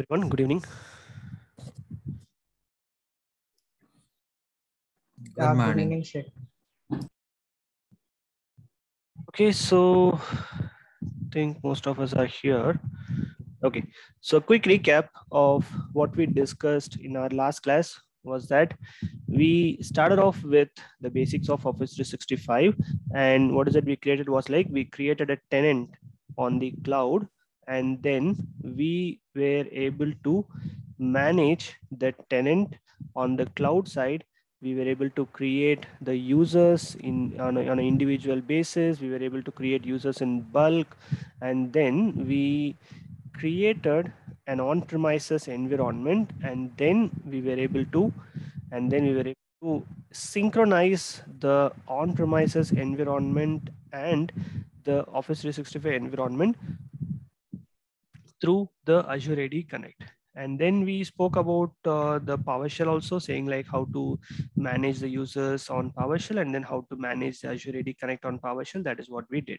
everyone. Good evening. Good morning. evening, Sheikh. Okay, so I think most of us are here. Okay, so a quick recap of what we discussed in our last class was that we started off with the basics of Office 365 and what is it we created was like we created a tenant on the cloud and then we were able to manage the tenant on the cloud side. We were able to create the users in on, a, on an individual basis. We were able to create users in bulk. And then we created an on-premises environment. And then we were able to and then we were able to synchronize the on-premises environment and the office 365 environment through the azure ad connect and then we spoke about uh, the PowerShell also saying like how to manage the users on PowerShell and then how to manage the Azure AD Connect on PowerShell. That is what we did.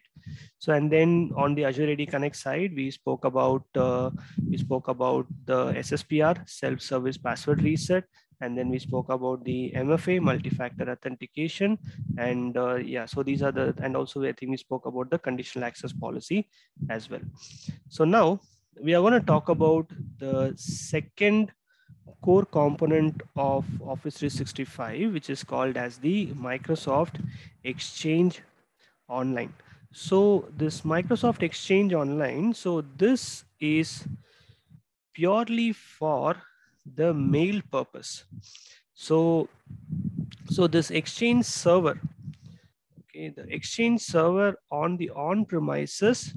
So and then on the Azure AD Connect side, we spoke about uh, we spoke about the SSPR self-service password reset, and then we spoke about the MFA multi-factor authentication, and uh, yeah, so these are the and also I think we spoke about the conditional access policy as well. So now we are going to talk about the second core component of Office 365, which is called as the Microsoft Exchange Online. So this Microsoft Exchange Online, so this is purely for the mail purpose. So, so this Exchange server, okay, the Exchange server on the on-premises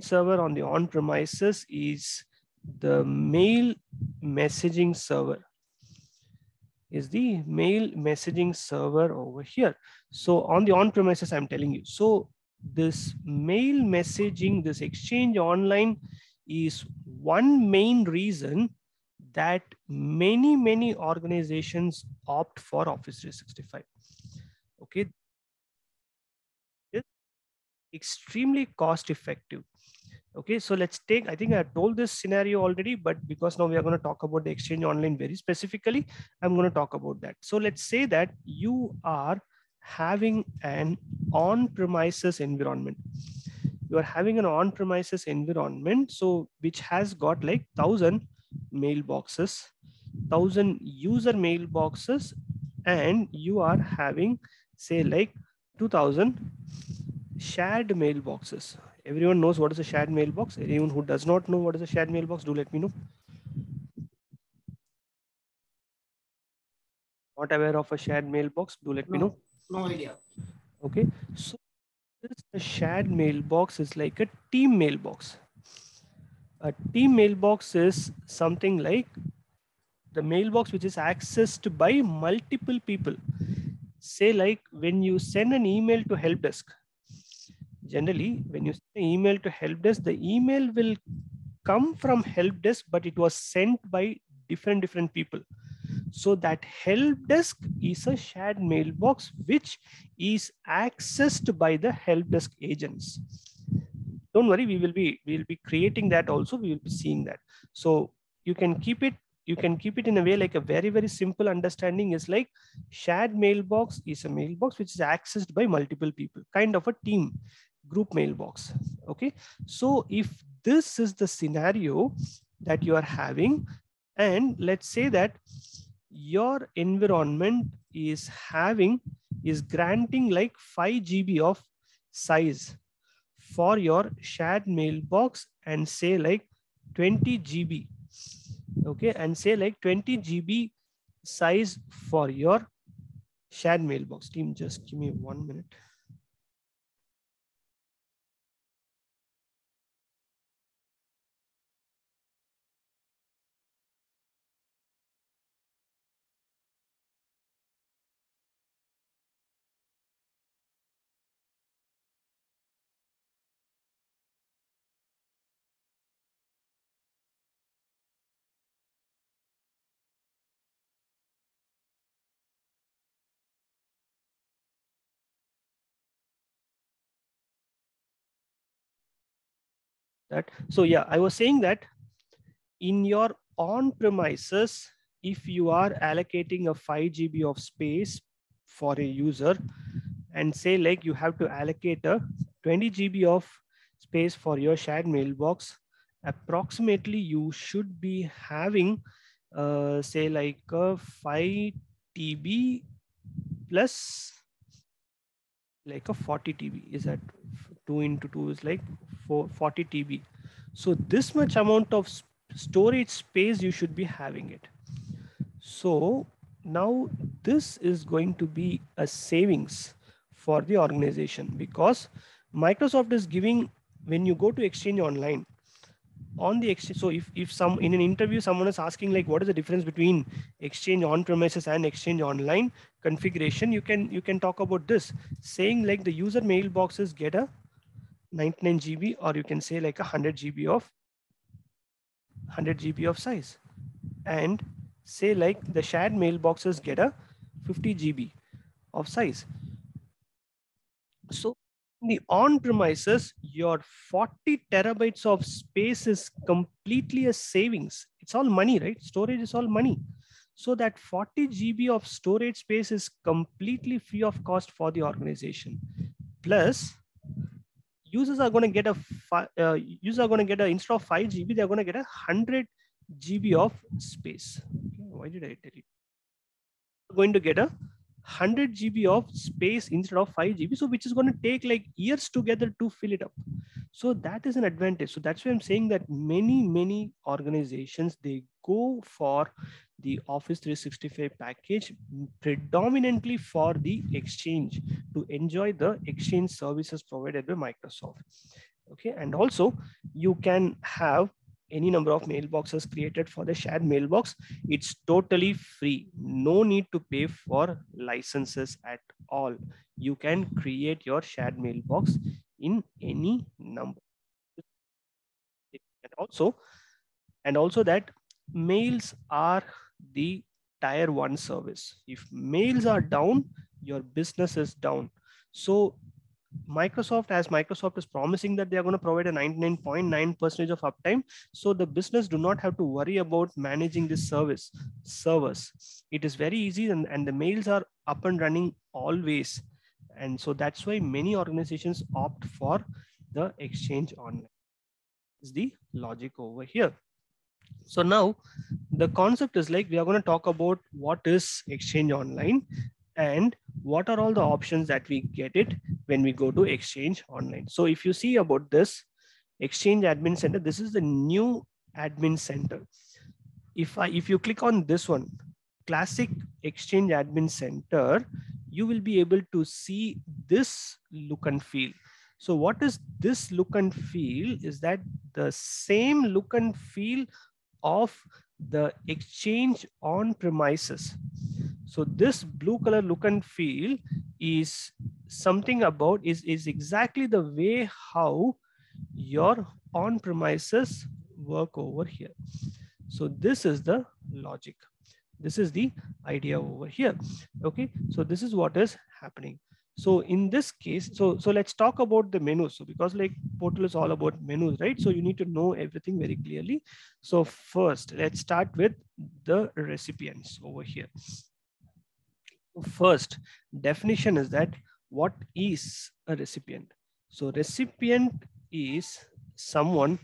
server on the on premises is the mail messaging server. Is the mail messaging server over here. So on the on premises i'm telling you. So this mail messaging this exchange online is one main reason that many many organizations opt for office 365 okay? It's extremely cost effective okay so let's take i think i told this scenario already but because now we are going to talk about the exchange online very specifically i'm going to talk about that. So let's say that you are having an on premises environment. You are having an on premises environment so which has got like 1000 mailboxes 1000 user mailboxes and you are having say like 2000 shared mailboxes everyone knows what is a shared mailbox. Anyone who does not know what is a shared mailbox do let me know. Not aware of a shared mailbox do let me know. No idea. okay. So this a shared mailbox is like a team mailbox. A team mailbox is something like the mailbox which is accessed by multiple people. Say like when you send an email to help desk generally mm-hmm. when you send an email to help desk the email will come from help desk but it was sent by different different people. So that help desk is a shared mailbox which is accessed by the help desk agents. Don't worry we will be we will be creating that also we will be seeing that. So you can keep it you can keep it in a way like a very very simple understanding is like shared mailbox is a mailbox which is accessed by multiple people kind of a team group mailbox okay? So if this is the scenario that you are having and let's say that your environment is having is granting like 5 GB of size for your shared mailbox and say like 20 GB okay? And say like 20 GB size for your shared mailbox. Team just give me one minute that. So yeah, I was saying that in your on premises, if you are allocating a 5 GB of space for a user and say like you have to allocate a 20 GB of space for your shared mailbox, approximately you should be having uh, say like a 5 TB plus like a 40 TB is that 2 into 2 is like 4, 40 TB. So this much amount of storage space you should be having it. So now this is going to be a savings for the organization because Microsoft is giving when you go to Exchange Online on the exchange. So if, if some in an interview, someone is asking like, what is the difference between Exchange on premises and Exchange Online configuration? You can you can talk about this saying like the user mailboxes get a 99 GB or you can say like a 100 GB of 100 GB of size and say like the shared mailboxes get a 50 GB of size. So the on premises, your 40 terabytes of space is completely a savings. It's all money, right? Storage is all money. So that 40 GB of storage space is completely free of cost for the organization. Plus, users are going to get a uh, users are going to get a instead of 5 GB, they're going to get a 100 GB of space. Okay, why did I tell you? Going to get a 100 GB of space instead of 5 GB. So which is going to take like years together to fill it up. So that is an advantage. So that's why I'm saying that many, many organizations, they go for the Office 365 package predominantly for the exchange to enjoy the exchange services provided by Microsoft. Okay, and also you can have any number of mailboxes created for the shared mailbox. It's totally free. No need to pay for licenses at all. You can create your shared mailbox in any number. And also, and also that mails are the tier one service. If mails are down, your business is down. So Microsoft, as Microsoft is promising that they are going to provide a 99.9 percentage of uptime, so the business do not have to worry about managing this service servers. It is very easy, and, and the mails are up and running always, and so that's why many organizations opt for the Exchange Online. Is the logic over here. So now the concept is like we are going to talk about what is Exchange Online and what are all the options that we get it when we go to Exchange Online. So if you see about this Exchange Admin Center, this is the new admin center. If I if you click on this one, classic Exchange Admin Center, you will be able to see this look and feel. So what is this look and feel is that the same look and feel of the exchange on premises. So this blue color look and feel is something about is, is exactly the way how your on premises work over here. So this is the logic. This is the idea over here. Okay, so this is what is happening. So in this case, so so let's talk about the menus. So because like portal is all about menus, right? So you need to know everything very clearly. So first, let's start with the recipients over here. First definition is that what is a recipient? So recipient is someone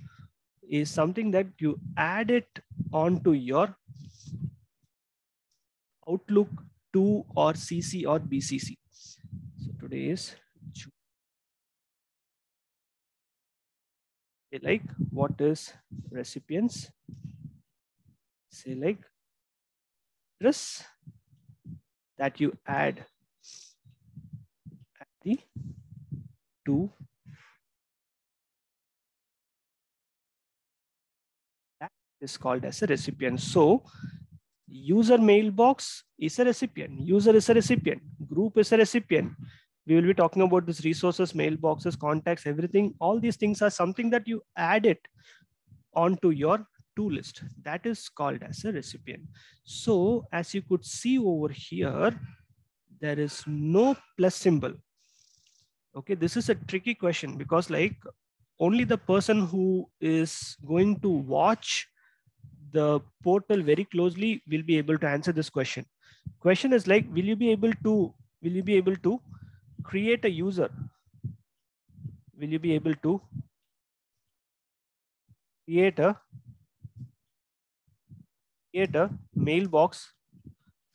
is something that you add it onto your Outlook 2 or CC or BCC today is June. Say like what is recipients? Say like address that you add at the two that is called as a recipient. So user mailbox is a recipient, user is a recipient, group is a recipient, we will be talking about this resources, mailboxes, contacts, everything. All these things are something that you add it onto your to list. That is called as a recipient. So as you could see over here, there is no plus symbol. Okay, this is a tricky question because like only the person who is going to watch the portal very closely will be able to answer this question. Question is like, will you be able to, will you be able to create a user? Will you be able to create a create a mailbox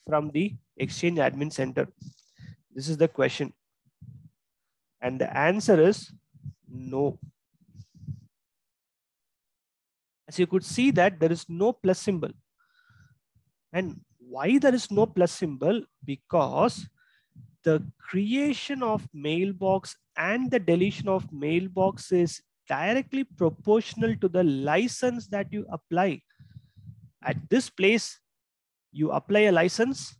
from the Exchange Admin Center? This is the question. And the answer is no. As you could see that there is no plus symbol. And why there is no plus symbol? Because the creation of mailbox and the deletion of mailbox is directly proportional to the license that you apply. At this place, you apply a license,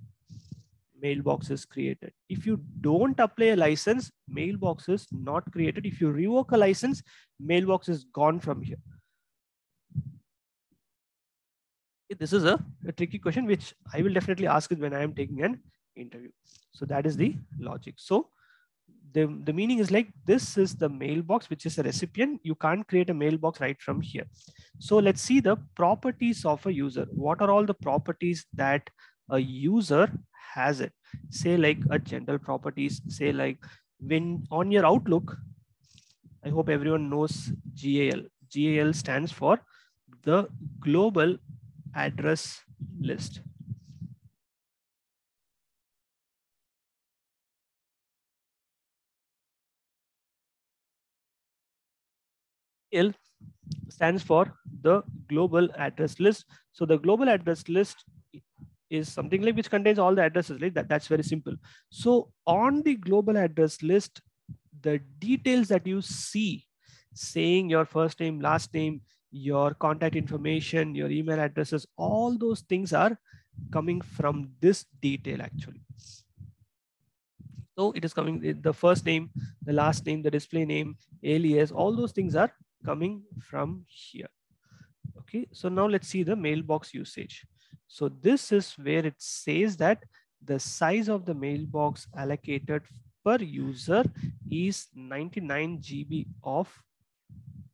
mailbox is created. If you don't apply a license, mailbox is not created. If you revoke a license, mailbox is gone from here. This is a, a tricky question, which I will definitely ask it when I am taking an interview. So that is the logic. So the, the meaning is like this is the mailbox, which is a recipient. You can't create a mailbox right from here. So let's see the properties of a user. What are all the properties that a user has it? Say like a general properties, say like when on your Outlook, I hope everyone knows GAL. GAL stands for the global address list. L stands for the global address list. So the global address list is something like which contains all the addresses, right? That, that's very simple. So on the global address list, the details that you see saying your first name, last name, your contact information, your email addresses, all those things are coming from this detail actually. So it is coming the first name, the last name, the display name, alias, all those things are coming from here. Okay, so now let's see the mailbox usage. So this is where it says that the size of the mailbox allocated per user is 99 GB of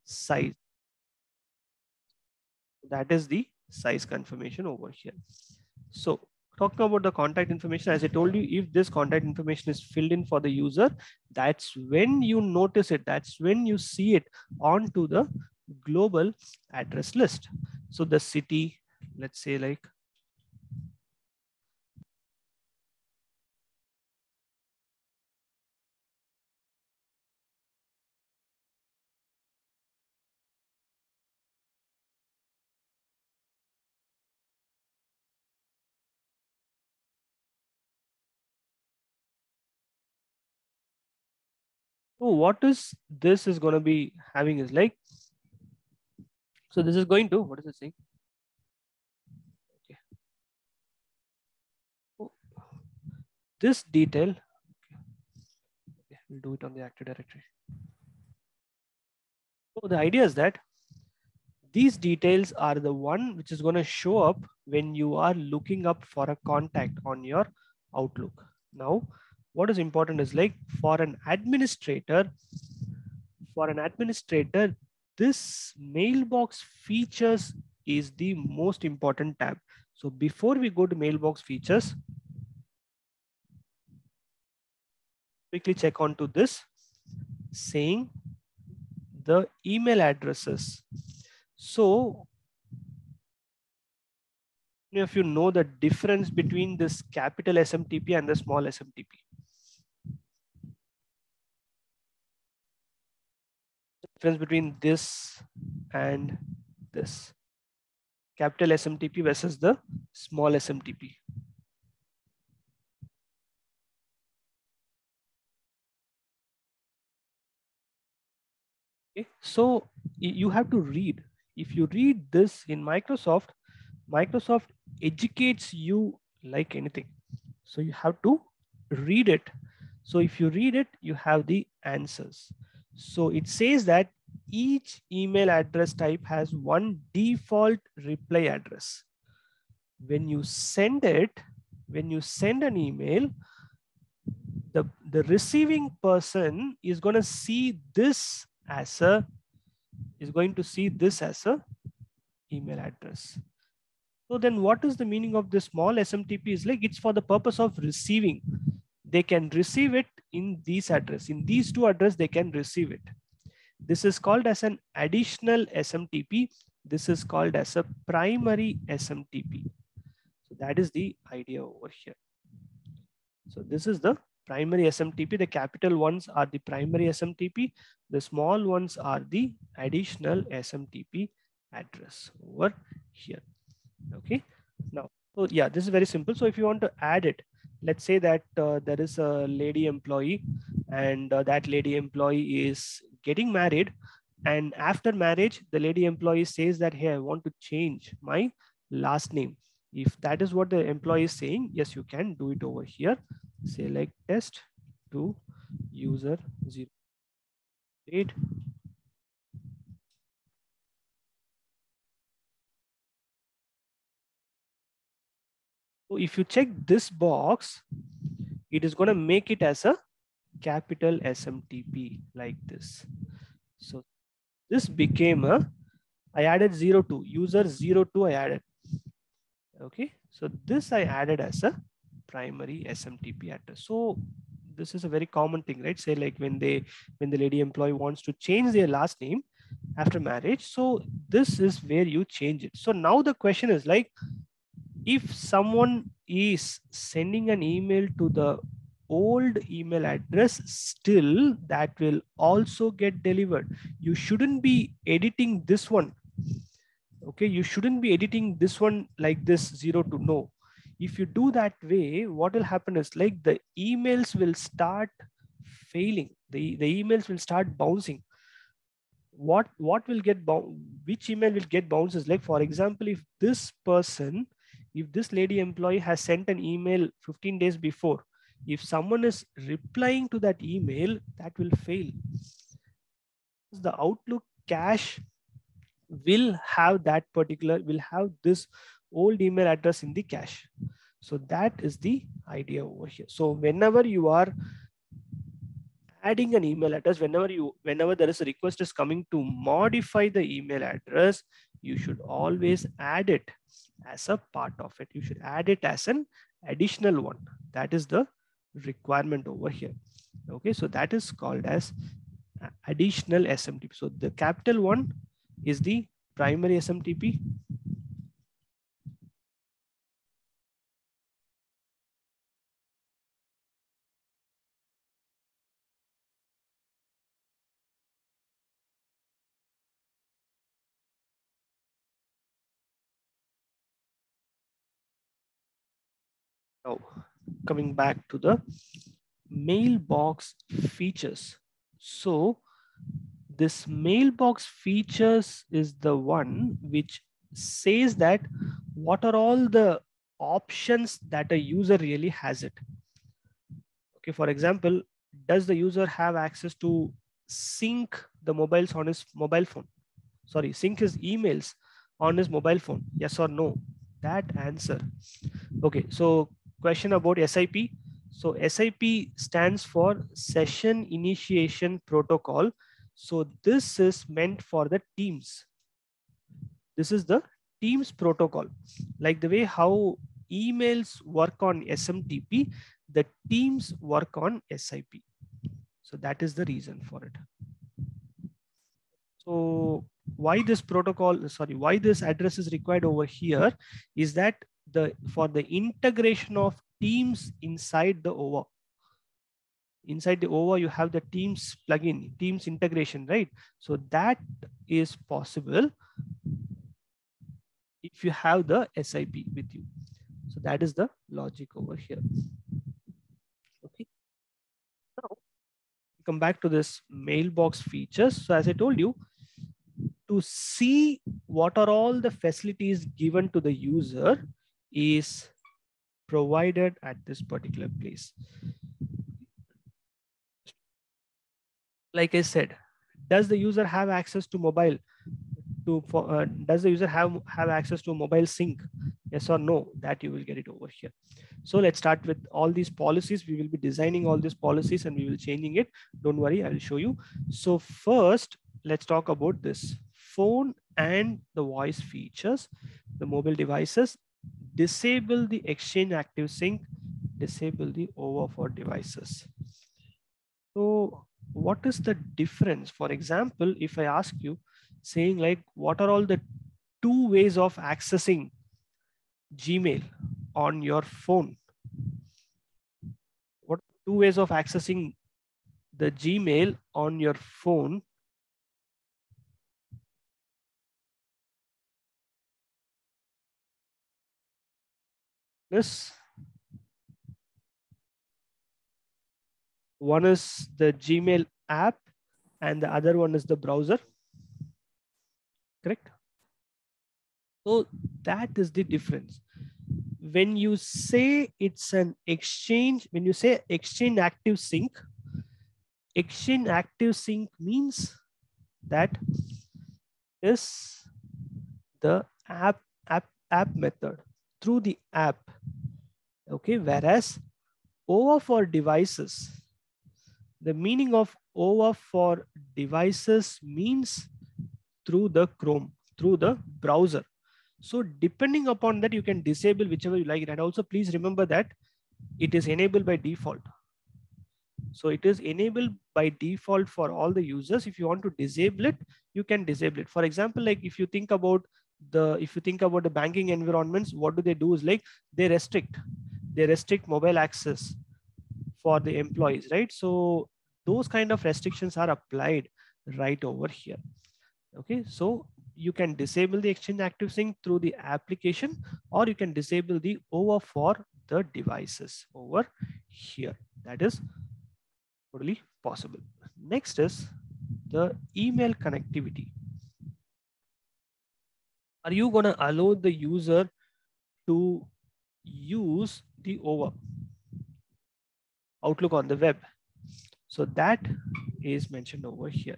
size. That is the size confirmation over here. So talking about the contact information, as I told you, if this contact information is filled in for the user, that's when you notice it. That's when you see it onto the global address list. So the city, let's say like So what is this is going to be having is like, so this is going to, what is it saying? Okay. Oh, this detail, okay. we'll do it on the active directory. So the idea is that these details are the one which is going to show up when you are looking up for a contact on your Outlook. Now, what is important is like for an administrator, for an administrator, this mailbox features is the most important tab. So before we go to mailbox features, quickly check on to this saying the email addresses. So if you know the difference between this capital SMTP and the small SMTP. Difference between this and this capital SMTP versus the small SMTP. Okay, so you have to read. If you read this in Microsoft, Microsoft educates you like anything. So you have to read it. So if you read it, you have the answers. So it says that each email address type has one default reply address. When you send it, when you send an email, the, the receiving person is going to see this as a is going to see this as a email address. So then what is the meaning of this small SMTP is like it's for the purpose of receiving. They can receive it in these address. In these two address, they can receive it. This is called as an additional SMTP. This is called as a primary SMTP. So that is the idea over here. So this is the primary SMTP. The capital ones are the primary SMTP. The small ones are the additional SMTP address over here. Okay. Now, so yeah, this is very simple. So if you want to add it, let's say that uh, there is a lady employee and uh, that lady employee is getting married. And after marriage, the lady employee says that, hey, I want to change my last name. If that is what the employee is saying, yes, you can do it over here. Like test to user zero eight. So if you check this box, it is going to make it as a capital SMTP like this. So this became a, I added 02, user 02 I added. Okay, so this I added as a primary SMTP address. So this is a very common thing, right? Say like when they, when the lady employee wants to change their last name after marriage. So this is where you change it. So now the question is like, if someone is sending an email to the old email address still that will also get delivered. You shouldn't be editing this one. Okay you shouldn't be editing this one like this zero to no. If you do that way what will happen is like the emails will start failing. The, the emails will start bouncing. What what will get which email will get bounces like for example if this person if this lady employee has sent an email 15 days before if someone is replying to that email, that will fail. The Outlook cache will have that particular, will have this old email address in the cache. So that is the idea over here. So whenever you are adding an email address, whenever you, whenever there is a request is coming to modify the email address, you should always add it as a part of it. You should add it as an additional one. That is the requirement over here. Okay, so that is called as additional SMTP. So the capital one is the primary SMTP. Oh coming back to the mailbox features. So this mailbox features is the one which says that what are all the options that a user really has it. Okay, for example, does the user have access to sync the mobiles on his mobile phone? Sorry, sync his emails on his mobile phone? Yes or no? That answer. Okay, so question about SIP. So SIP stands for Session Initiation Protocol. So this is meant for the teams. This is the teams protocol. Like the way how emails work on SMTP, the teams work on SIP. So that is the reason for it. So why this protocol, sorry, why this address is required over here is that the for the integration of teams inside the OWA. Inside the OWA, you have the Teams plugin, Teams integration, right? So that is possible if you have the SIP with you. So that is the logic over here. Okay. Now, come back to this mailbox features. So as I told you, to see what are all the facilities given to the user, is provided at this particular place. Like I said, does the user have access to mobile? To for, uh, does the user have have access to mobile sync? Yes or no? That you will get it over here. So let's start with all these policies. We will be designing all these policies and we will changing it. Don't worry, I will show you. So first, let's talk about this phone and the voice features, the mobile devices, disable the exchange active sync, disable the OWA for devices. So what is the difference? For example, if I ask you saying like, what are all the two ways of accessing Gmail on your phone? What two ways of accessing the Gmail on your phone this one is the Gmail app and the other one is the browser. Correct? So that is the difference. When you say it's an exchange, when you say exchange active sync, exchange active sync means that is the app app app method through the app. Okay whereas OWA for devices the meaning of OWA for devices means through the chrome through the browser. So depending upon that you can disable whichever you like. And also please remember that it is enabled by default. So it is enabled by default for all the users. If you want to disable it you can disable it. For example like if you think about the if you think about the banking environments what do they do is like they restrict they restrict mobile access for the employees right? So those kind of restrictions are applied right OWA here. Okay so you can disable the exchange active sync through the application or you can disable the over for the devices over here. That is totally possible. Next is the email connectivity are you going to allow the user to use the OWA outlook on the web. So that is mentioned OWA here.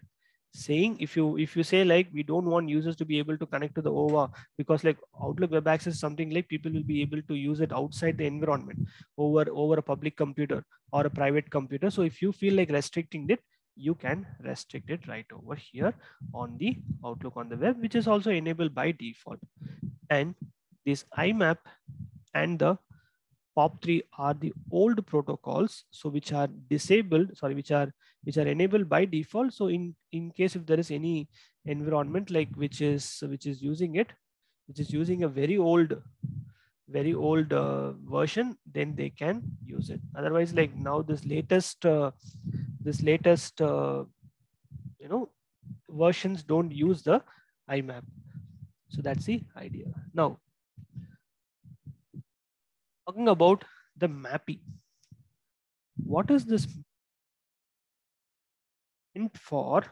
Saying if you if you say like we don't want users to be able to connect to the over because like outlook web access is something like people will be able to use it outside the environment over over a public computer or a private computer. So if you feel like restricting it you can restrict it right over here on the Outlook on the web, which is also enabled by default. And this IMAP and the POP3 are the old protocols, so which are disabled, sorry, which are which are enabled by default. So in in case if there is any environment like which is which is using it, which is using a very old very old uh, version, then they can use it. Otherwise, like now this latest, uh, this latest, uh, you know, versions don't use the IMAP. So that's the idea. Now, talking about the MAPI. What is this meant for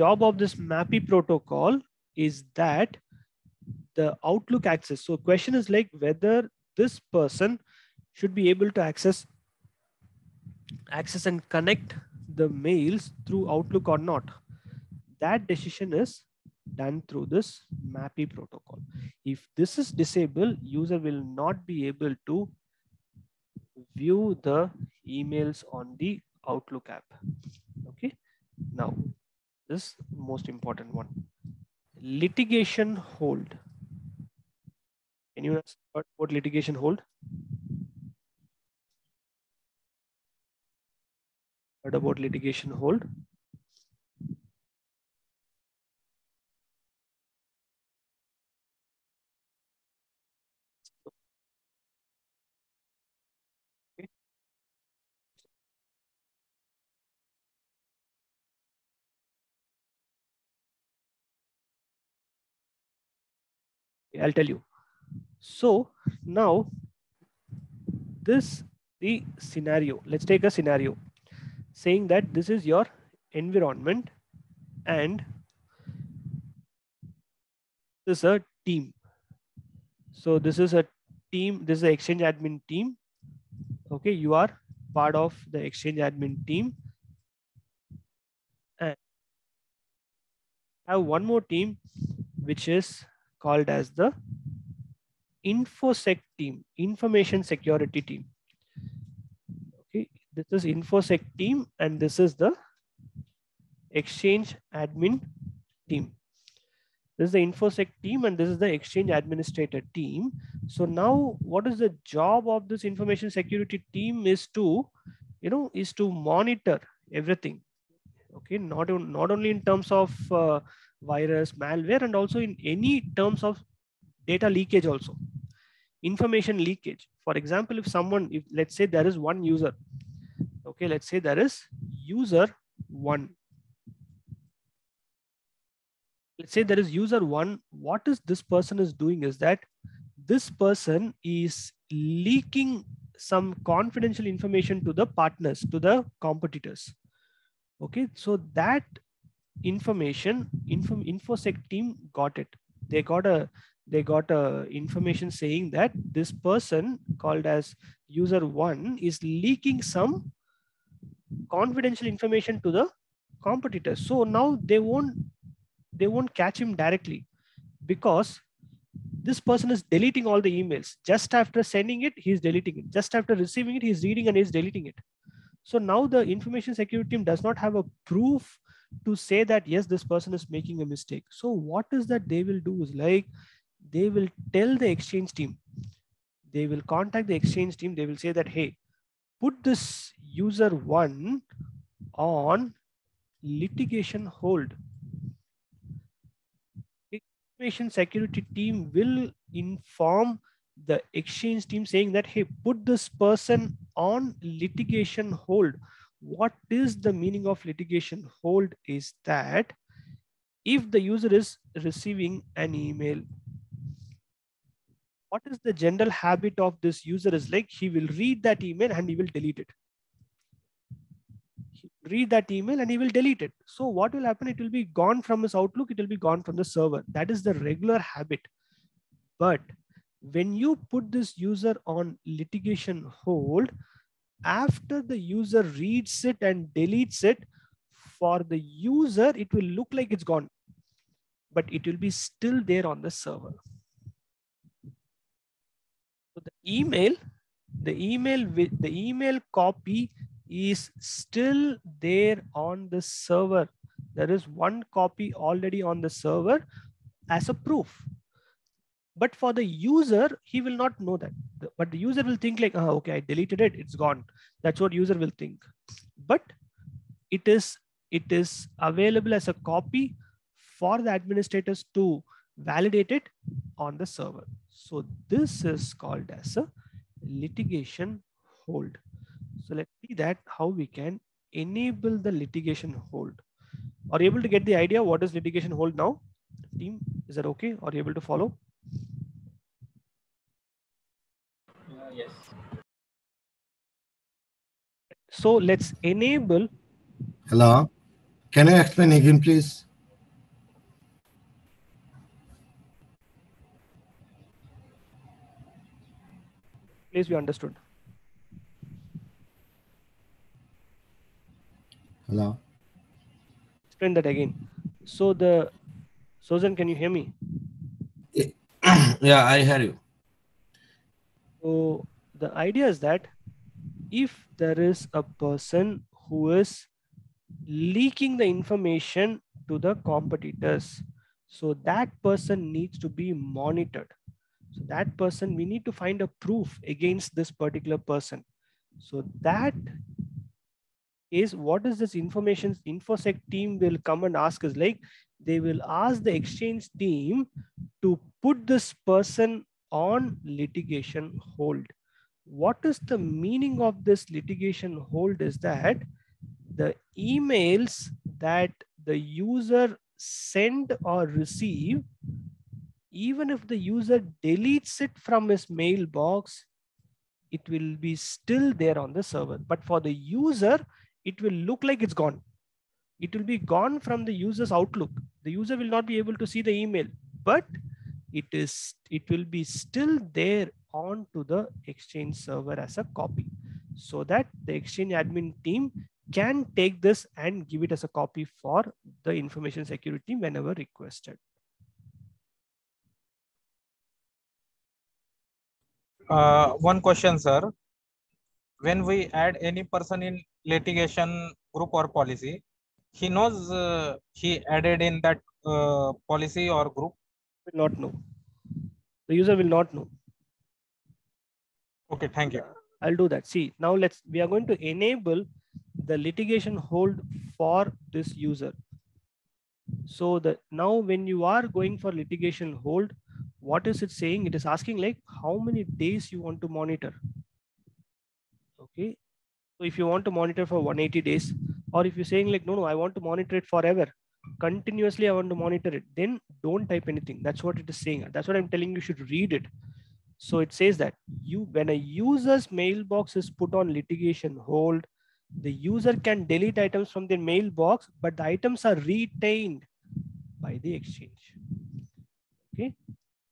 job of this MAPI protocol is that the Outlook access. So question is like whether this person should be able to access access and connect the mails through Outlook or not. That decision is done through this MAPI protocol. If this is disabled, user will not be able to view the emails on the Outlook app. Okay. Now, this most important one. Litigation hold. Can you heard what litigation hold? Heard about litigation hold? I'll tell you. So now this the scenario. Let's take a scenario saying that this is your environment and this is a team. So this is a team, this is the exchange admin team. Okay, you are part of the exchange admin team. And have one more team, which is called as the InfoSec team, information security team. Okay, this is InfoSec team, and this is the exchange admin team. This is the InfoSec team and this is the exchange administrator team. So now what is the job of this information security team is to, you know, is to monitor everything. Okay, not, not only in terms of uh, virus, malware, and also in any terms of data leakage also. Information leakage. For example, if someone, if let's say there is one user, okay, let's say there is user one let's say there is user one, what is this person is doing is that this person is leaking some confidential information to the partners, to the competitors. Okay, so that information, info, infosec team got it. They got a they got a information saying that this person called as user one is leaking some confidential information to the competitor So now they won't they won't catch him directly because this person is deleting all the emails. Just after sending it, he's deleting it. Just after receiving it, he's reading and he's deleting it. So now the information security team does not have a proof to say that, yes, this person is making a mistake. So what is that they will do is like, they will tell the exchange team, they will contact the exchange team. They will say that, hey, put this user one on litigation hold information security team will inform the exchange team saying that, hey, put this person on litigation hold. What is the meaning of litigation hold is that if the user is receiving an email, what is the general habit of this user is like, he will read that email and he will delete it read that email and he will delete it. So what will happen? It will be gone from his Outlook. It will be gone from the server. That is the regular habit. But when you put this user on litigation hold, after the user reads it and deletes it, for the user, it will look like it's gone, but it will be still there on the server. So the email, the email with the email copy is still there on the server. There is one copy already on the server as a proof. But for the user, he will not know that. But the user will think like, oh, okay, I deleted it, it's gone. That's what user will think. But it is, it is available as a copy for the administrators to validate it on the server. So this is called as a litigation hold. So let's see that how we can enable the litigation hold. Are you able to get the idea what is litigation hold now? Team, is that okay? Are you able to follow? Yes. So let's enable. Hello. Can you explain again, please? Please be understood. Hello. Explain that again. So the Susan, can you hear me? yeah, I hear you. So the idea is that if there is a person who is leaking the information to the competitors, so that person needs to be monitored. So that person, we need to find a proof against this particular person. So that is what is this information infosec team will come and ask us like they will ask the exchange team to put this person on litigation hold what is the meaning of this litigation hold is that the emails that the user send or receive even if the user deletes it from his mailbox it will be still there on the server but for the user it will look like it's gone. It will be gone from the user's outlook. The user will not be able to see the email, but it is it will be still there onto the exchange server as a copy so that the exchange admin team can take this and give it as a copy for the information security whenever requested Uh, one question, sir. When we add any person in litigation group or policy, he knows uh, he added in that uh, policy or group. will not know the user will not know Okay, thank you. Uh, I'll do that. See, now let's, we are going to enable the litigation hold for this user. So the, now when you are going for litigation hold, what is it saying? It is asking like how many days you want to monitor. Okay. So if you want to monitor for 180 days, or if you're saying like, no, no, I want to monitor it forever, continuously I want to monitor it, then don't type anything. That's what it is saying. That's what I'm telling you, you should read it. So it says that you when a user's mailbox is put on litigation hold, the user can delete items from their mailbox, but the items are retained by the exchange. Okay.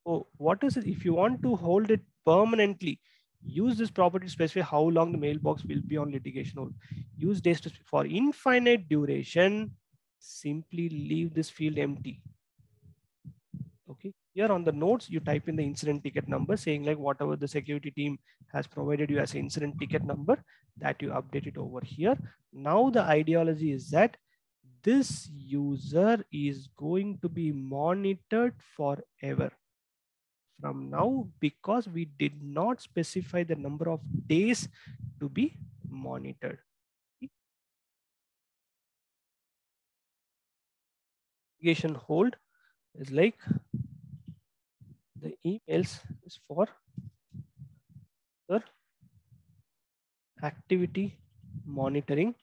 So what is it? If you want to hold it permanently, use this property to specify how long the mailbox will be on litigation hold. Use to for infinite duration, simply leave this field empty. Here on the notes, you type in the incident ticket number saying like whatever the security team has provided you as an incident ticket number that you update it over here. Now the ideology is that this user is going to be monitored forever from now because we did not specify the number of days to be monitored. Litigation hold is like the emails is for the activity monitoring.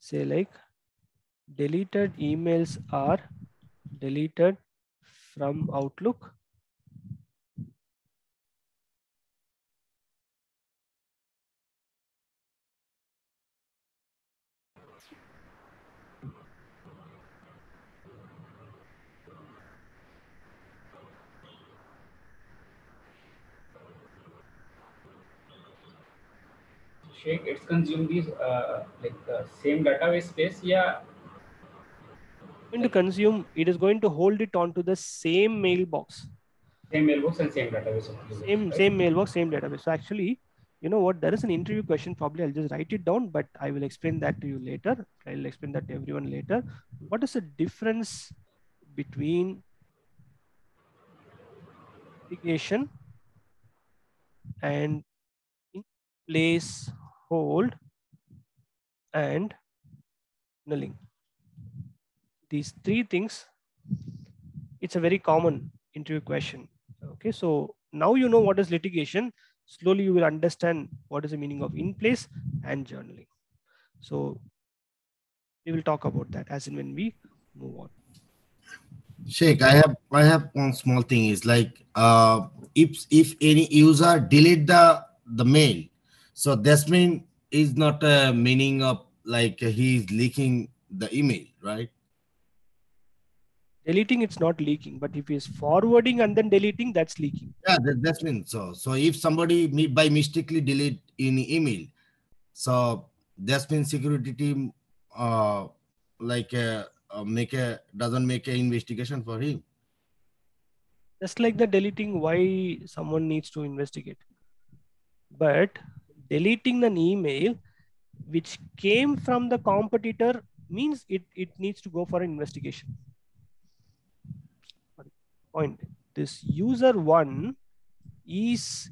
Say like deleted emails are deleted from outlook It's consumed these uh, like the same database space. Yeah, going to consume it is going to hold it onto the same mailbox same mailbox and same database. same right? same mailbox same database so actually you know what there is an interview question probably i'll just write it down but i will explain that to you later i'll explain that to everyone later what is the difference between litigation and in place hold and journaling. These three things it's a very common interview question. Okay so now you know what is litigation. Slowly you will understand what is the meaning of in place and journaling. So we will talk about that as in when we move on. Sheikh, I have I have one small thing is like uh if if any user delete the the mail, so that's mean is not a meaning of like he's leaking the email, right? deleting it's not leaking but if he's forwarding and then deleting that's leaking Yeah, that, that's mean so. So if somebody by mistakenly delete any email, so that's mean security team uh like uh, uh, make a doesn't make a investigation for him. just like the deleting why someone needs to investigate but deleting an email which came from the competitor means it, it needs to go for an investigation. Point. This user one is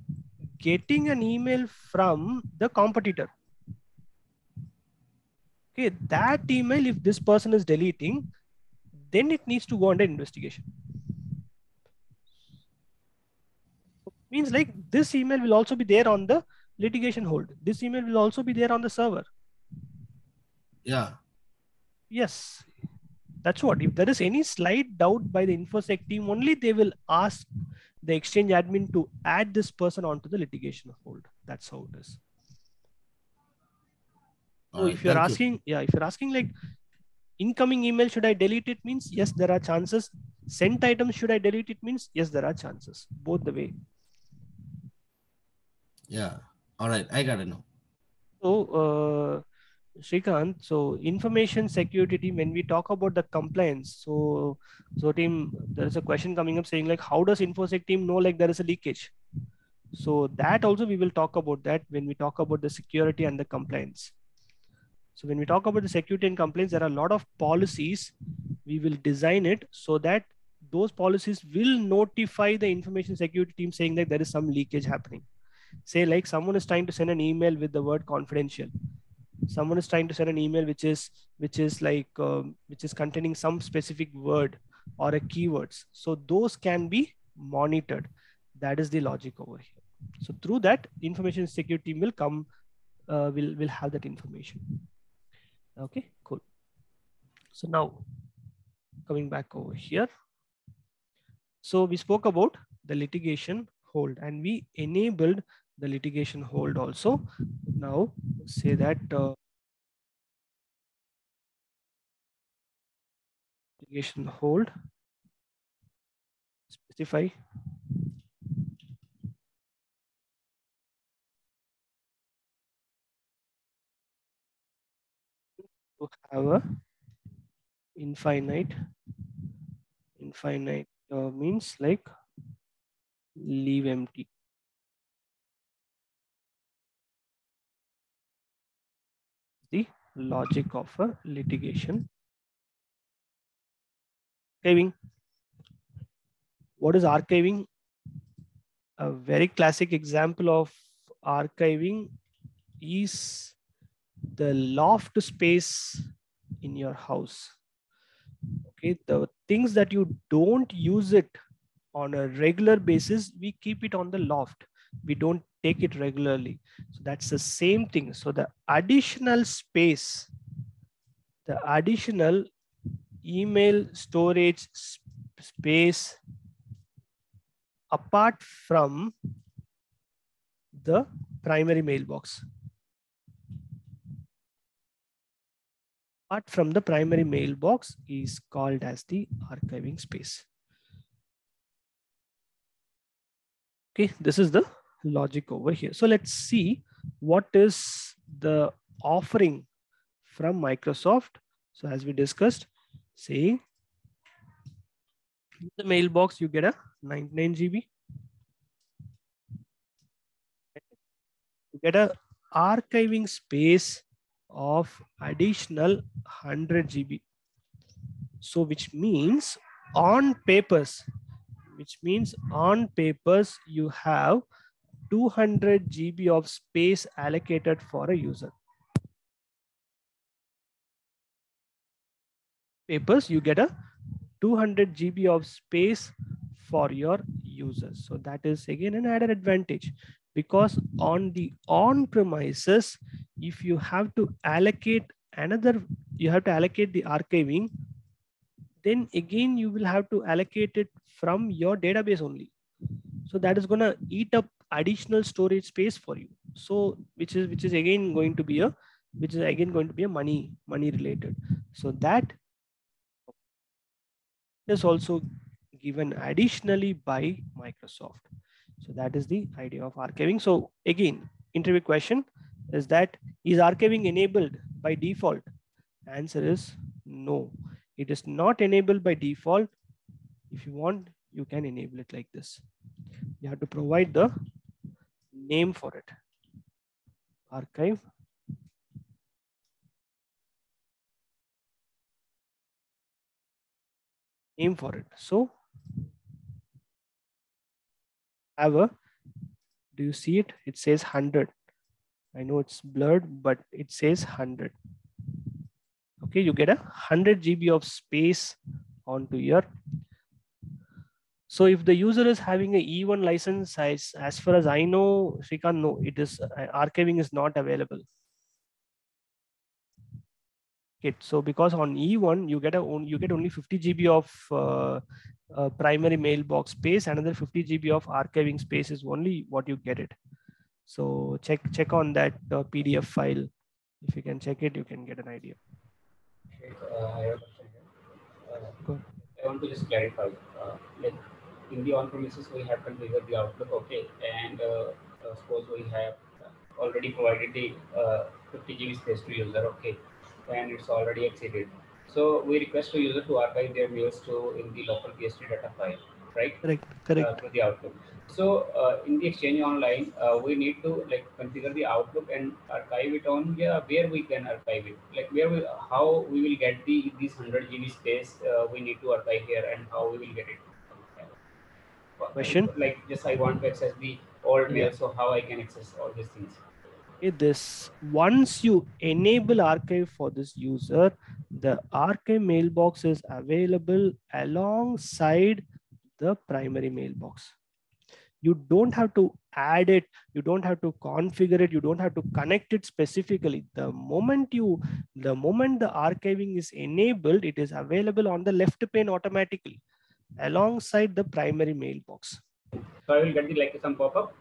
getting an email from the competitor. Okay that email if this person is deleting then it needs to go under investigation. Means like this email will also be there on the litigation hold this email will also be there on the server Yeah. yes that's what if there is any slight doubt by the infosec team only they will ask the exchange admin to add this person onto the litigation hold that's how it is so Alright, if you're thank you. asking yeah if you're asking like incoming email should I delete it means yes there are chances. Sent items should I delete it means yes there are chances. Both the way. Yeah. All right. I gotta know. So, uh, Shrikant, so information security team, when we talk about the compliance, so so team, there is a question coming up saying like, how does infosec team know like there is a leakage? So that also we will talk about that when we talk about the security and the compliance. So when we talk about the security and compliance, there are a lot of policies. We will design it so that those policies will notify the information security team saying that there is some leakage happening. Say like someone is trying to send an email with the word confidential. Someone is trying to send an email which is which is like um, which is containing some specific word or a keywords. So those can be monitored. That is the logic over here. So through that, information security team will come, uh, will will have that information. Okay, cool. So now coming back over here. So we spoke about the litigation hold and we enabled the litigation hold also. Now say that uh, litigation hold specify to have a infinite infinite uh, means like leave empty logic of a litigation. Archiving what is archiving? A very classic example of archiving is the loft space in your house. Okay the things that you don't use it on a regular basis we keep it on the loft. We don't take it regularly. So that's the same thing. So the additional space the additional email storage space apart from the primary mailbox. Apart from the primary mailbox is called as the archiving space. Okay, this is the logic over here. So let's see what is the offering from Microsoft. So as we discussed, saying in the mailbox, you get a 99 GB. You get a archiving space of additional 100 GB. So which means on papers, which means on papers, you have 200 GB of space allocated for a user. Papers, you get a 200 GB of space for your users. So that is again an added advantage because on the on premises, if you have to allocate another, you have to allocate the archiving, then again, you will have to allocate it from your database only. So that is going to eat up additional storage space for you. So which is, which is again going to be a, which is again going to be a money, money related. So that is also given additionally by Microsoft. So that is the idea of archiving. So again, interview question is that is archiving enabled by default? Answer is no. It is not enabled by default. If you want, you can enable it like this. You have to provide the name for it. Archive. Name for it. So have a, do you see it? It says 100. I know it's blurred, but it says 100. Okay, you get a 100 GB of space onto your. So if the user is having a E1 license, as, as far as I know, Shrikant, no, it is uh, archiving is not available. Okay, so because on E1 you get a you get only 50 GB of uh, uh, primary mailbox space, another 50 GB of archiving space is only what you get it. So check check on that uh, PDF file. If you can check it, you can get an idea. Uh, I have a question. Uh, I want to just clarify. Uh, like in the on-premises, we have configured the Outlook, okay, and uh, uh, suppose we have already provided the uh, 50 GB space to user, okay, and it's already exceeded. So we request to user to archive their mails to in the local PST data file, right? Correct. uh, Correct. through the Outlook. So uh, in the Exchange Online, uh, we need to like configure the Outlook and archive it on yeah, where we can archive it. Like where we how we will get the these 100 GB space uh, we need to archive here and how we will get it. Question? Like just I want to access the old Yeah. mail, so how I can access all these things. This once you enable archive for this user, the archive mailbox is available alongside the primary mailbox. You don't have to add it, you don't have to configure it, you don't have to connect it specifically. The moment you the moment the archiving is enabled, it is available on the left pane automatically alongside the primary mailbox. So I will get the like some pop-up.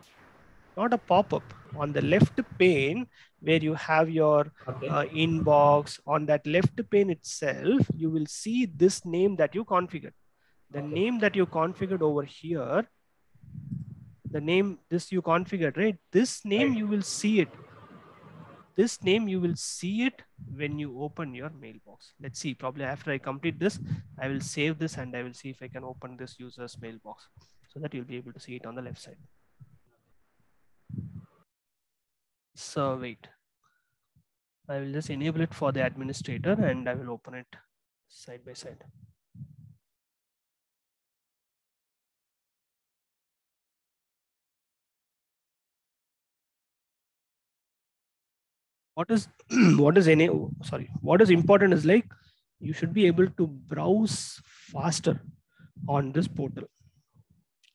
Not a pop-up on the left pane where you have your Okay. uh, inbox on that left pane itself you will see this name that you configured the Okay. name that you configured over here the name this you configured right this name Right. you will see it this name you will see it when you open your mailbox. Let's see probably after i complete this i will save this and i will see if i can open this user's mailbox so that you'll be able to see it on the left side. So wait. I will just enable it for the administrator and I will open it side by side. What is what is any sorry what is important is like you should be able to browse faster on this portal.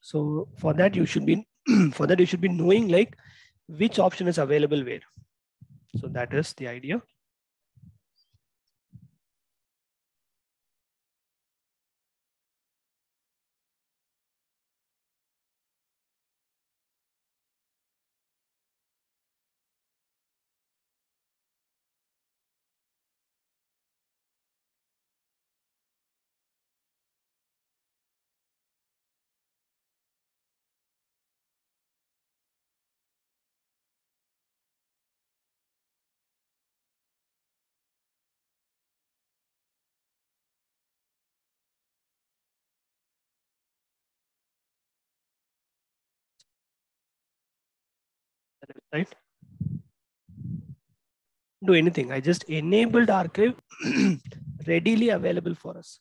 So for that you should be for that you should be knowing like which option is available where. So that is the idea. Right? Do anything. I just enabled archive readily available for us.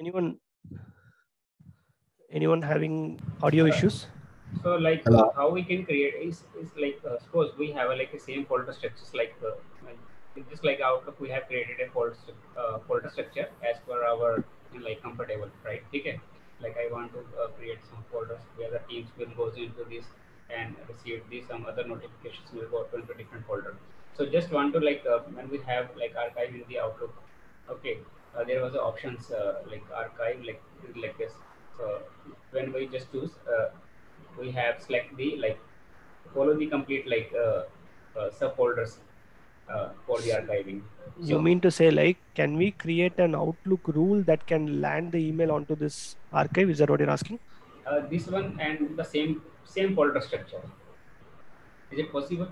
Anyone? Anyone having audio issues? So like Hello. how we can create is, is like uh, suppose we have a, like a same folder structures like uh, like just like Outlook we have created a folder uh, folder structure as per our like comfortable right okay like I want to uh, create some folders where the teams will go into this and receive these some other notifications will go to into different folder so just want to like uh, when we have like archive in the Outlook okay uh, there was options uh, like archive like like this. So when we just choose uh, we have select the like follow the complete like uh, subfolders uh, for the archiving. You mean to say like, can we create an Outlook rule that can land the email onto this archive? Is that what you're asking? Uh, this one and the same same folder structure. Is it possible?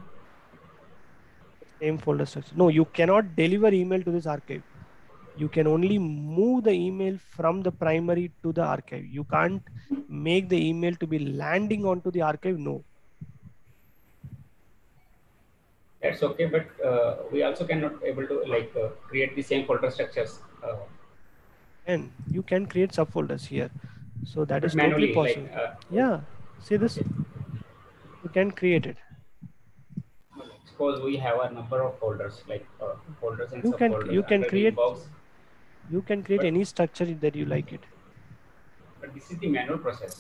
Same folder structure. No, you cannot deliver email to this archive. You can only move the email from the primary to the archive. You can't make the email to be landing onto the archive. No. That's okay, but uh, we also cannot able to like uh, create the same folder structures. Uh, And you can create subfolders here. So that is is totally possible. Like, uh, yeah. See this? You can create it. Suppose we have a number of folders, like uh, folders and You can- you can create- You can create But- any structure that you like it. but this is the manual process.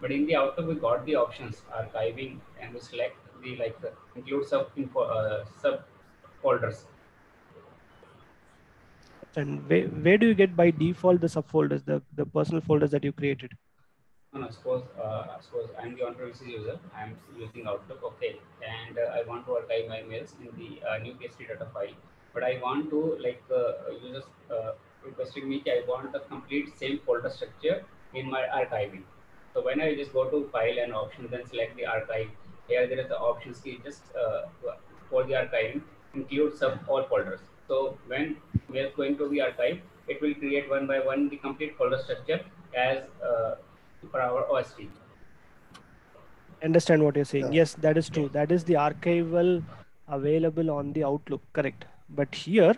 But in the Outlook, we got the options archiving, and we select the like uh, include sub info, uh, sub folders. And where, where do you get by default the subfolders, the, the personal folders that you created? no, no, suppose, uh, suppose I'm the on-premises user, I'm using Outlook, okay, and uh, I want to archive my mails in the uh, new PST data file, but I want to, like, uh, users uh, requesting me, I want the complete same folder structure in my archiving. So when I just go to file and options, then select the archive, here there is the options key just uh, for the archiving, include sub all folders. So when we are going to be archived, it will create one by one the complete folder structure as uh, for our OST. Understand what you're saying? Yeah. Yes, that is true. That is the archival available on the Outlook, correct? But here,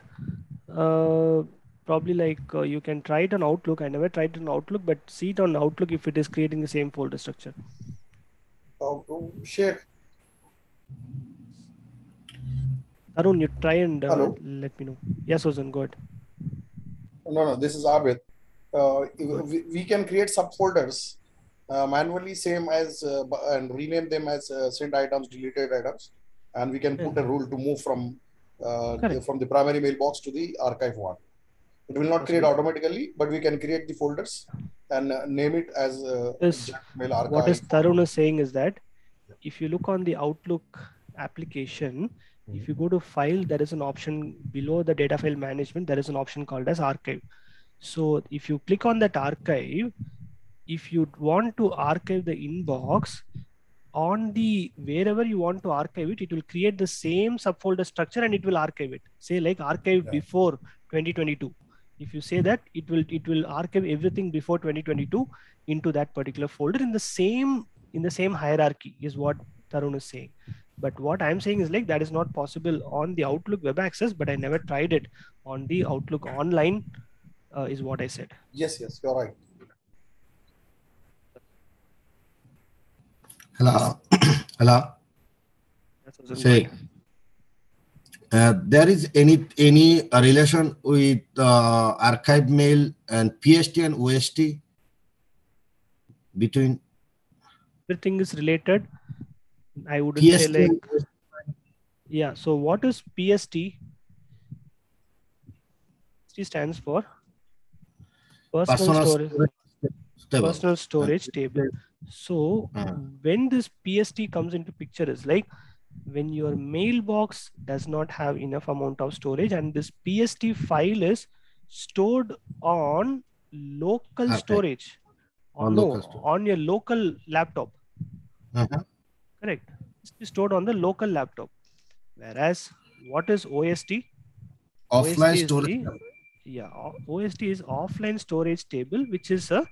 uh, probably like uh, you can try it on Outlook. I never tried it on Outlook, but see it on Outlook if it is creating the same folder structure. Sheikh, Arun, you try and uh, let me know. Yes, Ozan, go ahead. no, no, this is Abid. Uh, we, we can create subfolders uh, manually, same as uh, and rename them as uh, sent items, deleted items, and we can put a rule to move from uh, from the primary mailbox to the archive one. It will not create automatically, but we can create the folders and uh, name it as uh, Yes. Mail archive. What is Tarun is saying is that if you look on the Outlook application, if you go to file, there is an option below the data file management, there is an option called as archive. So if you click on that archive, if you want to archive the inbox on the wherever you want to archive it, it will create the same subfolder structure and it will archive it. Say like archive Yeah. before 2022. If you say that, it will it will archive everything before 2022 into that particular folder in the same in the same hierarchy is what Tarun is saying. But what I'm saying is like that is not possible on the Outlook web access, but I never tried it on the Outlook online, uh, is what I said. Yes, yes, you're right. Hello. Hello. Say, good. There is any any uh, relation with uh, archive mail and PST and OST between Everything is related. I wouldn't say like yeah. So what is PST? PST stands for personal, personal storage. personal storage table so Uh. when this pst comes into picture is like when your mailbox does not have enough amount of storage and this pst file is stored on local Okay. storage On no local storage. on your local laptop Uh-huh. correct it's stored on the local laptop whereas what is ost Offline OST storage. the- yeah, OST is offline storage table, which is a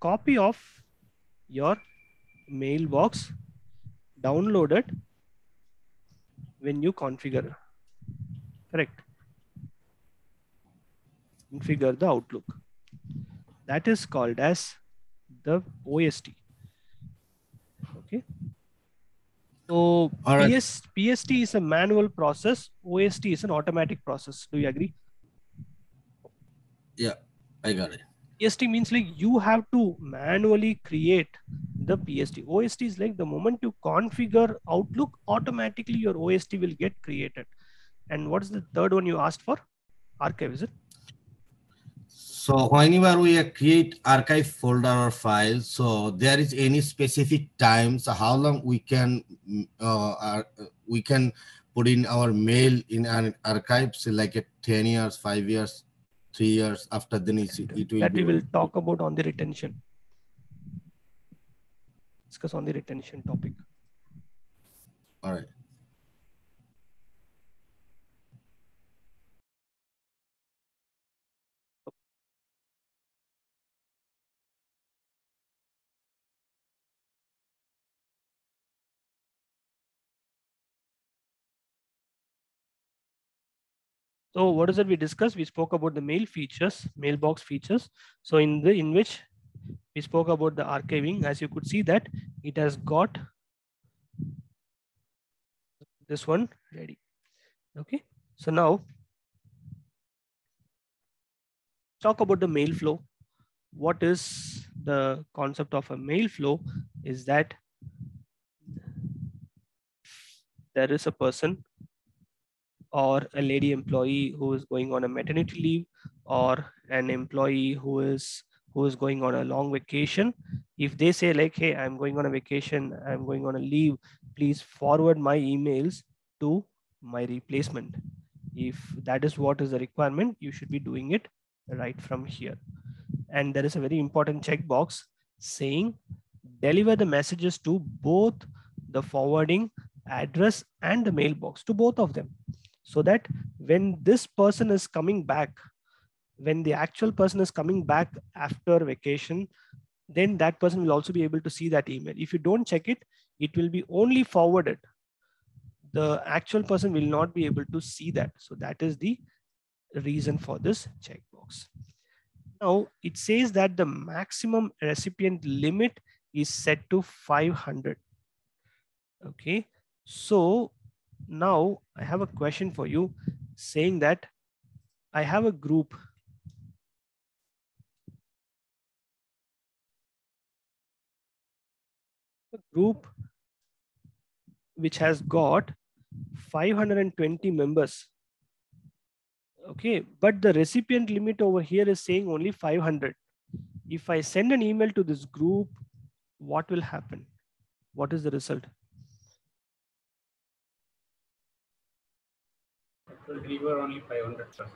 copy of your mailbox downloaded when you configure. Correct. Configure the Outlook. That is called as the OST. Okay. So right. PS, PST is a manual process. OST is an automatic process. Do you agree? Yeah, I got it. PST means like you have to manually create the PST. OST is like the moment you configure Outlook, automatically your OST will get created. And what is the third one you asked for? Archive, is it? So whenever we uh, create archive folder or file, so there is any specific time, so how long we can mm, uh, we can put in our mail in an archive, so like a 10 years, five years, three years after then it's, it will that we will talk about on the retention. Discuss on the retention topic. all right. So what is it we discussed? We spoke about the mail features, mailbox features. So in the in which we spoke about the archiving, as you could see that it has got this one ready. Okay. So now talk about the mail flow. What is the concept of a mail flow is that there is a person or a lady employee who is going on a maternity leave or an employee who is who is going on a long vacation. If they say like hey i'm going on a vacation i'm going on a leave please forward my emails to my replacement. If that is what is the requirement you should be doing it right from here. And there is a very important checkbox saying deliver the messages to both the forwarding address and the mailbox to both of them so that when this person is coming back when the actual person is coming back after vacation then that person will also be able to see that email. If you don't check it it will be only forwarded. The actual person will not be able to see that. So that is the reason for this checkbox. Now it says that the maximum recipient limit is set to 500 okay so now i have a question for you saying that i have a group. A group which has got 520 members. Okay but the recipient limit over here is saying only 500 if i send an email to this group what will happen? What is the result will deliver only 500 percent.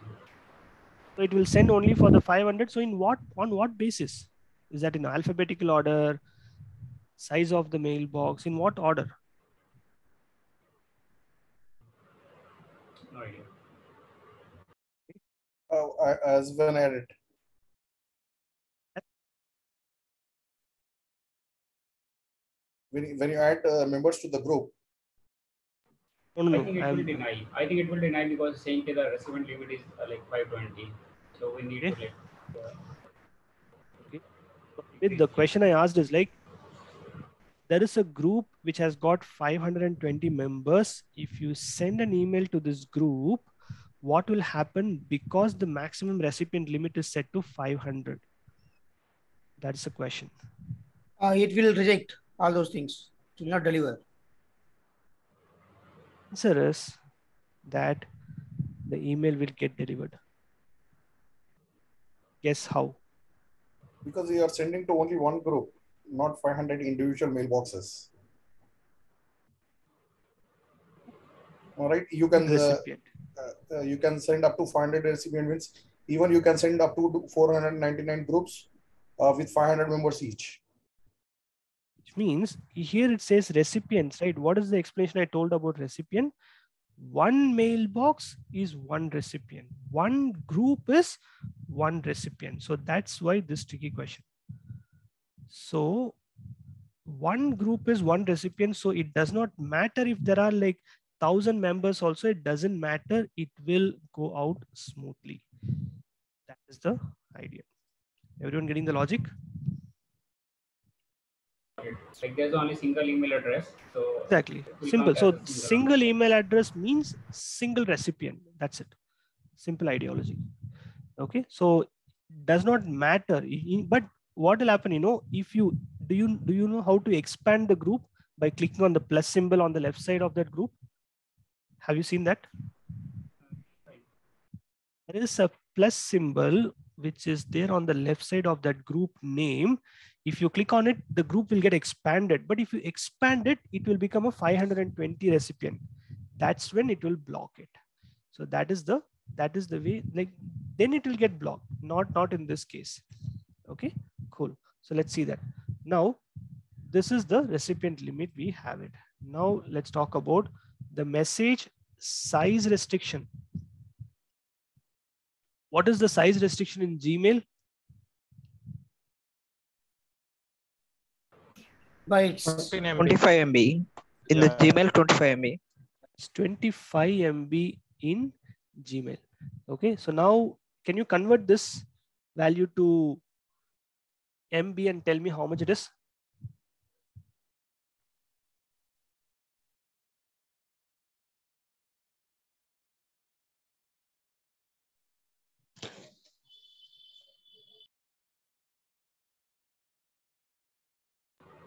so it will send only for the 500 so in what on what basis is that in alphabetical order size of the mailbox in what order No idea. I- as when I edit. When, you- when you add uh, members to the group, no no I no think it will I'm- deny. I think it will deny because saying that the recipient limit is uh, like 520. So we need to Okay. like. Uh, with the question I asked is like, there is a group which has got 520 members. If you send an email to this group, what will happen because the maximum recipient limit is set to 500? That's the question. Uh, it will reject all those things. It will not deliver. Answer is that the email will get delivered. Guess how? because you are sending to only one group, not 500 individual mailboxes. All right, you can uh, uh, you can send up to 500 recipient means even you can send up to 499 groups uh, with 500 members each. Means here it says recipients, right? What is the explanation I told about recipient? One mailbox is one recipient. One group is one recipient. So that's why this tricky question. So one group is one recipient. So it does not matter if there are like thousand members also, it doesn't matter. It will go out smoothly. That is the idea. Everyone getting the logic? Like there's only single email address. So Exactly. Simple. So single single email address means single recipient. That's it. Simple ideology. Okay. So does not matter. But what will happen, you know, if you do you do you know how to expand the group by clicking on the plus symbol on the left side of that group? Have you seen that? There is a plus symbol which is there on the left side of that group name. If you click on it, the group will get expanded. But if you expand it, it will become a 520 recipient. That's when it will block it. So that is the that is the way like then it will get blocked. Not not in this case. Okay, cool. So let's see that. Now this is the recipient limit. We have it. Now let's talk about the message size restriction. What is the size restriction in Gmail? By its 15 MB. 25 MB in the Gmail 25 MB. It's 25 MB in Gmail. Okay, so now can you convert this value to MB and tell me how much it is?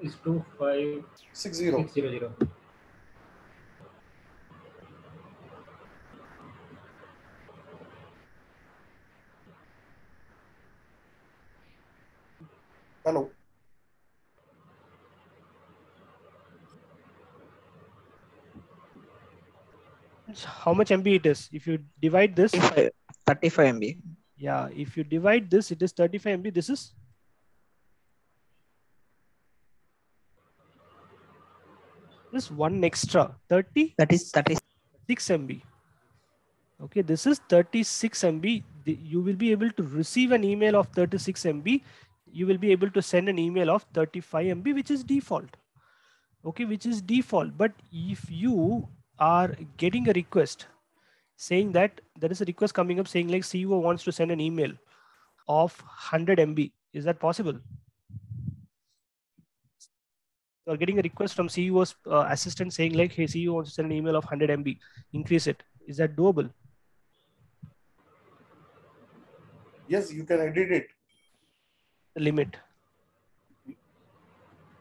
Is two five Six zero. six zero zero. Hello. How much MB it is? If you divide this, 35, 35 MB. yeah, if you divide this, it is 35 MB. This is this one extra 30 That is that is 6 MB. Okay, this is 36 MB. You will be able to receive an email of 36 MB. You will be able to send an email of 35 MB, which is default. Okay, which is default. But if you are getting a request saying that there is a request coming up saying like CEO wants to send an email of 100 MB, is that possible? You are getting a request from CEO's uh, assistant saying like, hey, CEO wants to send an email of 100 MB, increase it. Is that doable? Yes, you can edit it. The limit.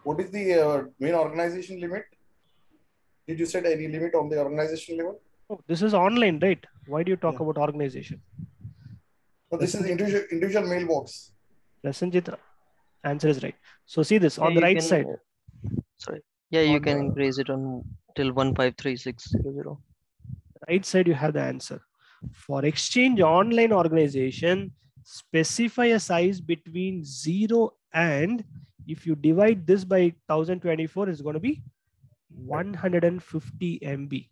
What is the uh, main organization limit? Did you set any limit on the organization level? Oh, this is online, right? Why do you talk Yeah. about organization? So this is individual individual mailbox. Rasanjit, answer is right. So see this on Yeah, the right can- side. Sorry. Yeah, you can uh, the- increase it on till one five three six zero zero. right side you have the answer for exchange online organization specify a size between 0 and if you divide this by 1024 it's going to be 150 mb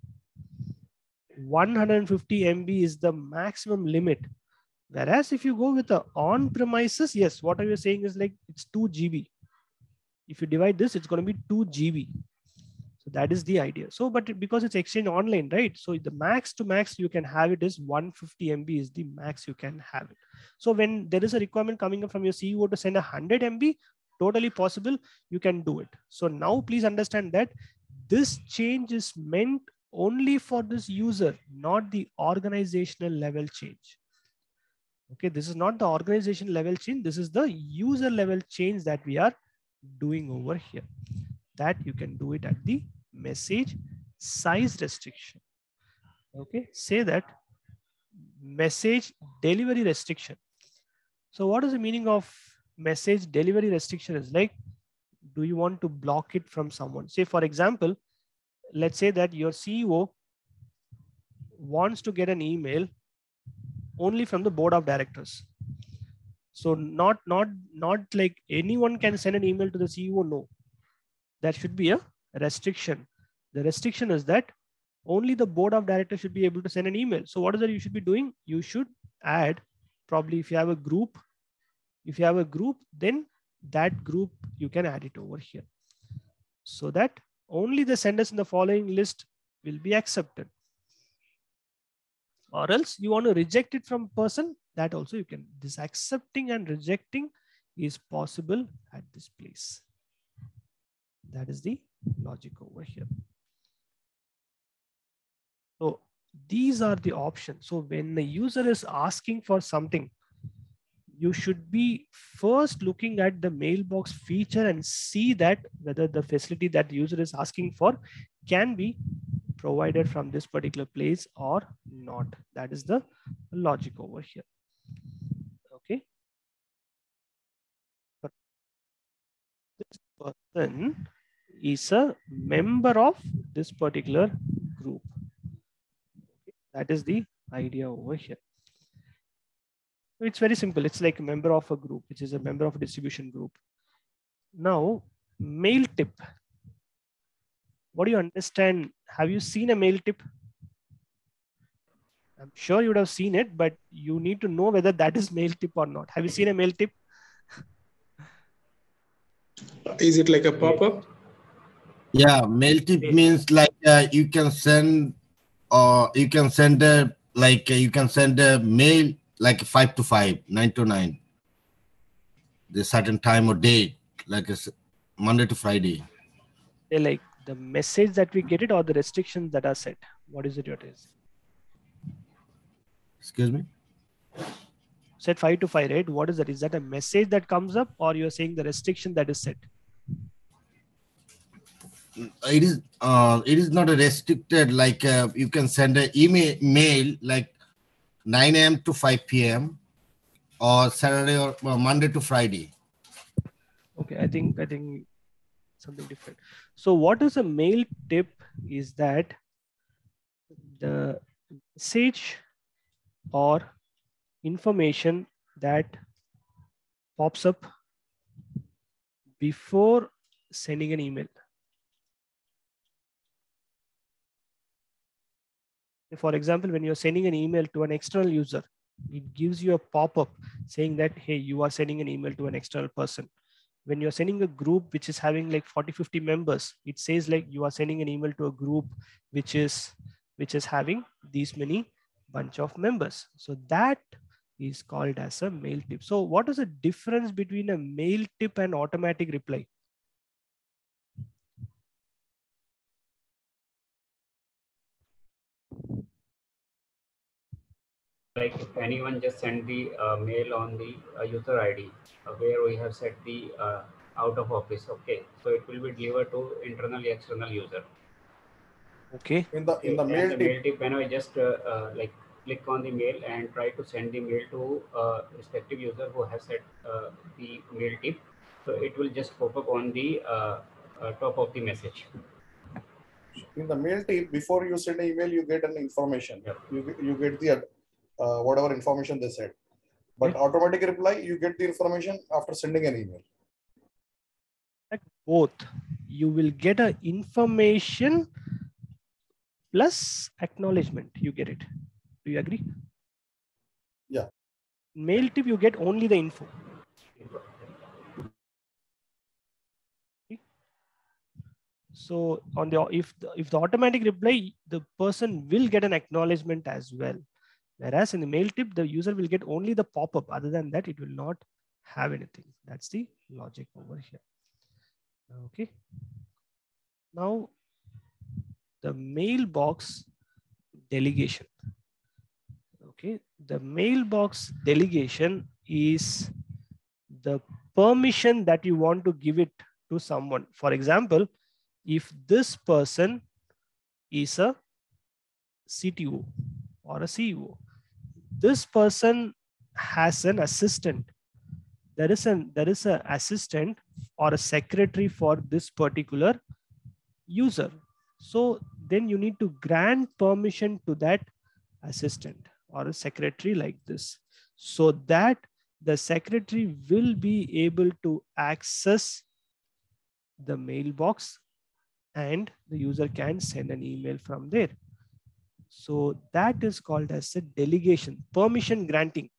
150 mb is the maximum limit whereas if you go with the on premises yes what are you saying is like it's 2 gb if you divide this it's going to be 2 gb so that is the idea. So, but because it's exchange online, right? So the max to max you can have it is 150 MB is the max you can have it. So when there is a requirement coming up from your CEO to send a 100 MB, totally possible, you can do it. So now please understand that this change is meant only for this user, not the organizational level change. Okay, this is not the organization level change. This is the user level change that we are doing over here that you can do it at the message size restriction. Okay, say that message delivery restriction. So what is the meaning of message delivery restriction is like, do you want to block it from someone? Say for example, let's say that your CEO wants to get an email only from the board of directors. So not, not, not like anyone can send an email to the CEO, no that should be a restriction. The restriction is that only the board of directors should be able to send an email. So what is that you should be doing? You should add probably if you have a group, if you have a group, then that group you can add it over here. So that only the senders in the following list will be accepted. Or else you want to reject it from person that also you can. This accepting and rejecting is possible at this place. That is the logic over here. So these are the options. So when the user is asking for something, you should be first looking at the mailbox feature and see that whether the facility that the user is asking for can be provided from this particular place or not. That is the logic over here. Okay. This person is a member of this particular group. That is the idea over here. It's very simple. It's like a member of a group, which is a member of a distribution group. Now, mail tip. What do you understand? Have you seen a mail tip? I'm sure you would have seen it, but you need to know whether that is mail tip or not. Have you seen a mail tip? Is it like a pop-up? Yeah, mail tip means like uh, you can send or you can send a like uh, you can send a mail like five to five, nine to nine. The certain time or day, like a s- Monday to Friday. They like the message that we get it or the restrictions that are set. What is it? What is Excuse me. set five to five, right? What is that? Is that a message that comes up, or you're saying the restriction that is set? It is uh it is not a restricted like uh, you can send an email mail like 9 a.m. to 5 p.m. or Saturday or uh, Monday to Friday. okay i think i think something different so what is a mail tip is that the message or information that pops up before sending an email. For example when you're sending an email to an external user it gives you a pop-up saying that hey you are sending an email to an external person. When you're sending a group which is having like 40 50 members it says like you are sending an email to a group which is which is having these many bunch of members. So that is called as a mail tip. So what is the difference between a mail tip and automatic reply? Like if anyone just send the uh, mail on the uh, user id uh, where we have set the uh, out of office okay? So it will be delivered to internal external user. Okay. In the in the And mail the tip, mail tip when i just uh, uh, like click on the mail and try to send the mail to uh, respective user who has set uh, the mail tip so it will just pop up on the uh, uh, top of the message in the mail tip, before you send an email, you get an information. Yep. You get- you get the uh, whatever information they said. But automatic reply, you get the information after sending an email. both you will get a information plus acknowledgement you get it do you agree? Yeah. mail tip you get only the info. So on the if the, if the automatic reply the person will get an acknowledgement as well. Whereas in the mail tip the user will get only the pop-up. Other than that it will not have anything. That's the logic over here. Okay. Now the mailbox delegation okay the mailbox delegation is the permission that you want to give it to someone. For example if this person is a cto or a ceo this person has an assistant. There is an there is an assistant or a secretary for this particular user. So then you need to grant permission to that assistant or a secretary like this. So that the secretary will be able to access the mailbox and the user can send an email from there. So that is called as a delegation permission granting.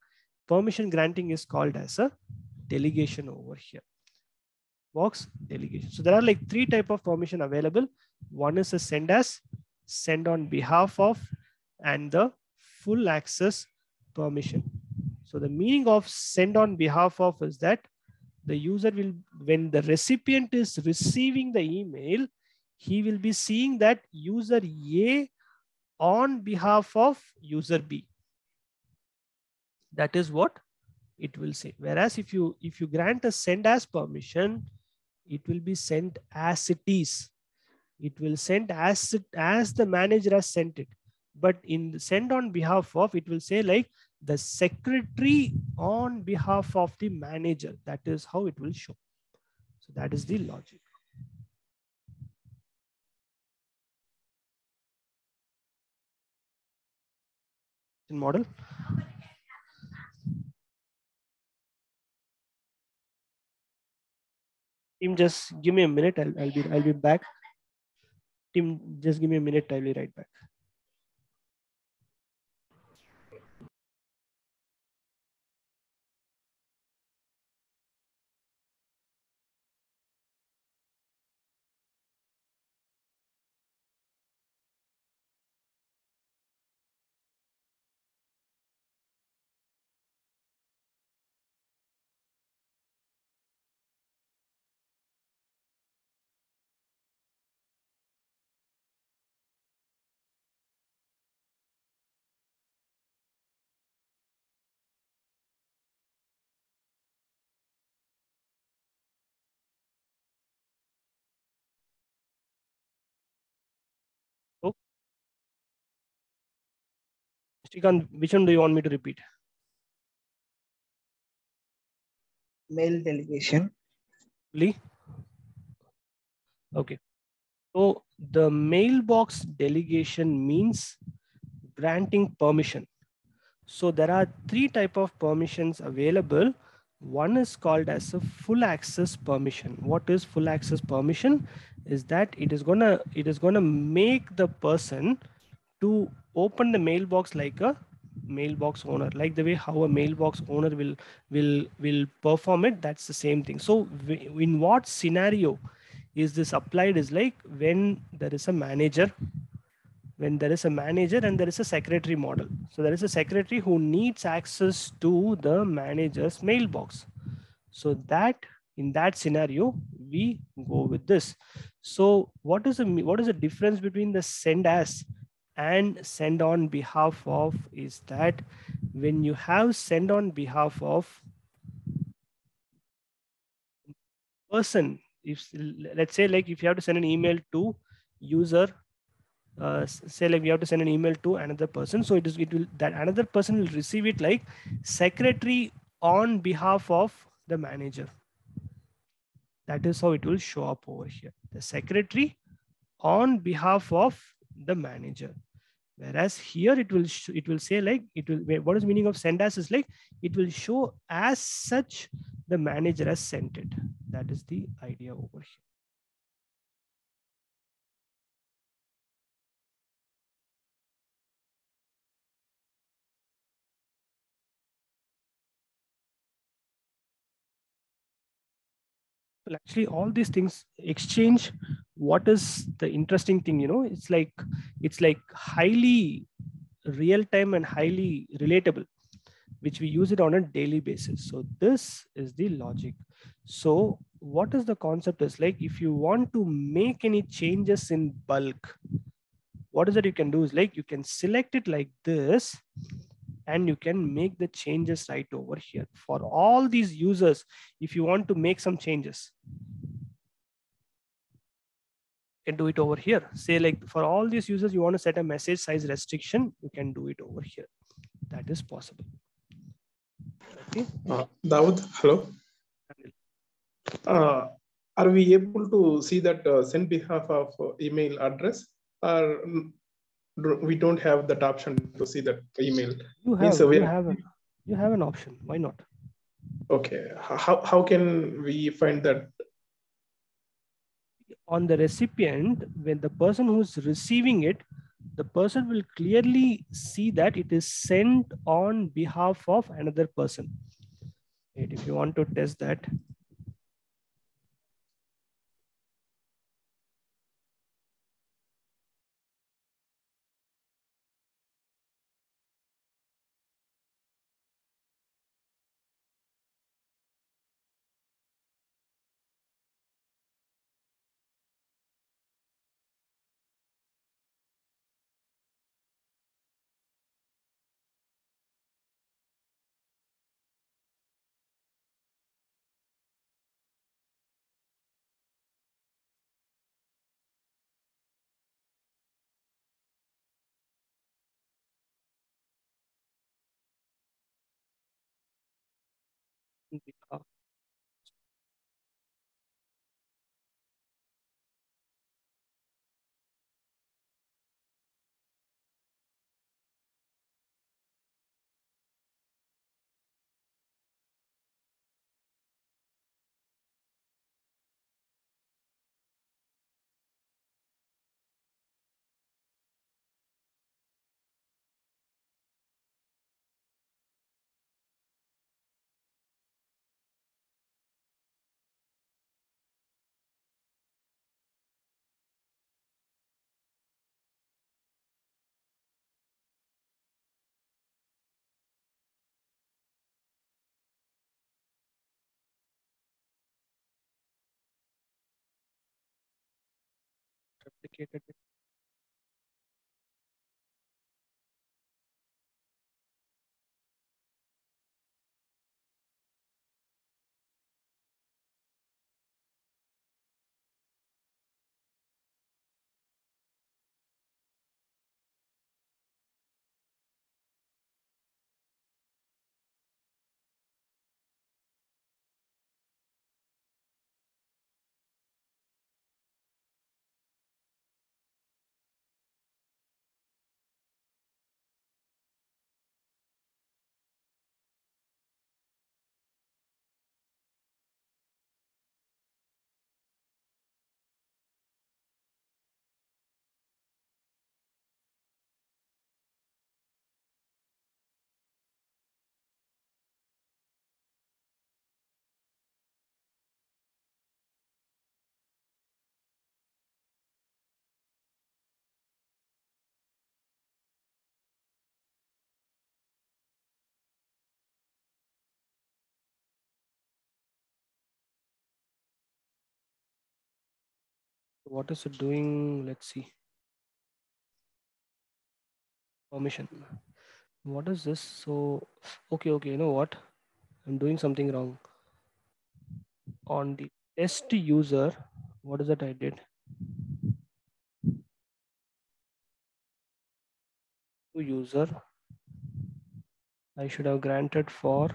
Permission granting is called as a delegation over here. Box delegation. So there are like three type of permission available. One is a send as send on behalf of and the full access permission. So the meaning of send on behalf of is that the user will when the recipient is receiving the email he will be seeing that user a on behalf of user b. That is what it will say. Whereas if you if you grant a send as permission it will be sent as it is. It will send as it as the manager has sent it but in send on behalf of it will say like the secretary on behalf of the manager that is how it will show so that is the logic model Tim, just give me a minute. I'll, I'll be I'll be back. Tim, just give me a minute. I'll be right back. Srikanth, which one do you want me to repeat? Mail delegation. Lee? Okay. So the mailbox delegation means granting permission. So there are three type of permissions available. One is called as a full access permission. What is full access permission? Is that it is gonna it is gonna make the person to open the mailbox like a mailbox owner. Like the way how a mailbox owner will will will perform it that's the same thing. So in what scenario is this applied is like when there is a manager when there is a manager and there is a secretary model. So there is a secretary who needs access to the manager's mailbox. So that in that scenario we go with this. So what is the what is the difference between the send as and send on behalf of is that when you have send on behalf of person if let's say like if you have to send an email to user uh, say like we have to send an email to another person so it is it will that another person will receive it like secretary on behalf of the manager. That is how it will show up over here. The secretary on behalf of the manager. Whereas here it will it will say like it will what is meaning of send as is like it will show as such the manager has sent it. That is the idea over here well actually all these things exchange what is the interesting thing you know? It's like it's like highly real time and highly relatable which we use it on a daily basis. So this is the logic. So what is the concept is like if you want to make any changes in bulk what is that you can do is like you can select it like this and you can make the changes right over here. For all these users if you want to make some changes can do it over here. Say like for all these users you want to set a message size restriction you can do it over here. That is possible. Okay. Uh, Dawood, hello. Uh, are we able to see that uh, send behalf of uh, email address or we don't have that option to see that email? you have we you have a, you have an option. Why not? Okay, how, how can we find that? on the recipient when the person who's receiving it the person will clearly see that it is sent on behalf of another person. Wait, if you want to test that replicated What is it doing? Let's see. Permission. What is this? So, okay, okay. You know what? I'm doing something wrong. On the test user, what is that I did? To user, I should have granted for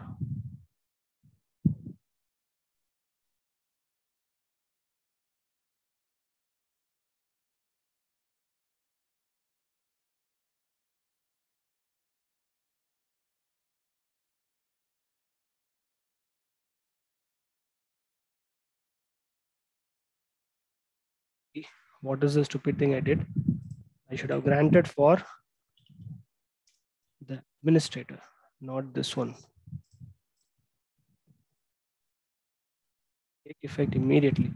what is the stupid thing I did? I should have granted for the administrator, not this one. Take effect immediately.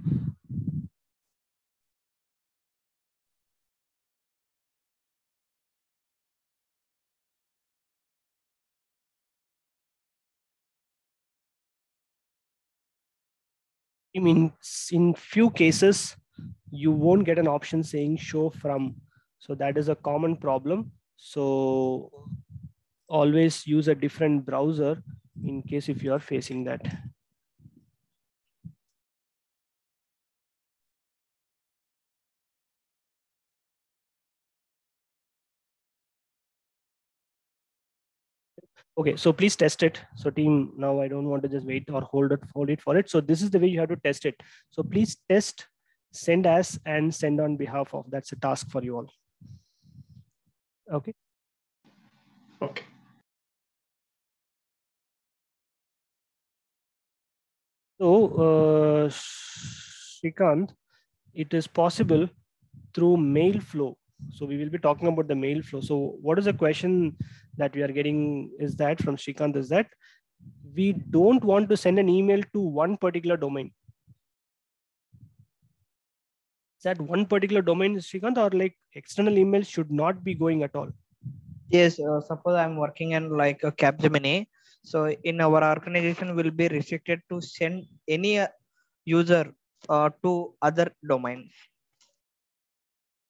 I mean, in few cases, you won't get an option saying show from. So that is a common problem. So always use a different browser in case if you are facing that. Okay, so please test it. So team, now I don't want to just wait or hold it, hold it for it. So this is the way you have to test it. So please test, send as and send on behalf of. That's a task for you all. Okay. Okay. So uh, Shrikant, it is possible through mail flow. So we will be talking about the mail flow. So what is the question that we are getting is that from Shrikant is that we don't want to send an email to one particular domain. That one particular domain, Shrikant, or like external emails should not be going at all? Yes, uh, suppose I'm working in like a Capgemini. So in our organization will be restricted to send any uh, user uh, to other domain.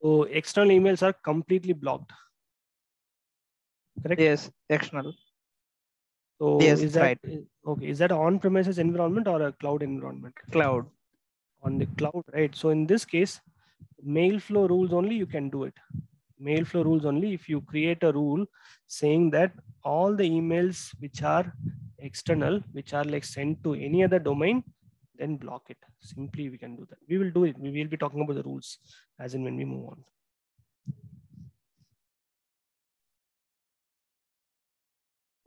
So external emails are completely blocked. Correct? Yes, external. So Yes, is that right. okay? Is that on-premises environment or a cloud environment? Cloud. On the cloud, right? So in this case, mail flow rules only you can do it. Mail flow rules only if you create a rule saying that all the emails which are external, which are like sent to any other domain, then block it. Simply we can do that. We will do it. We will be talking about the rules as in when we move on.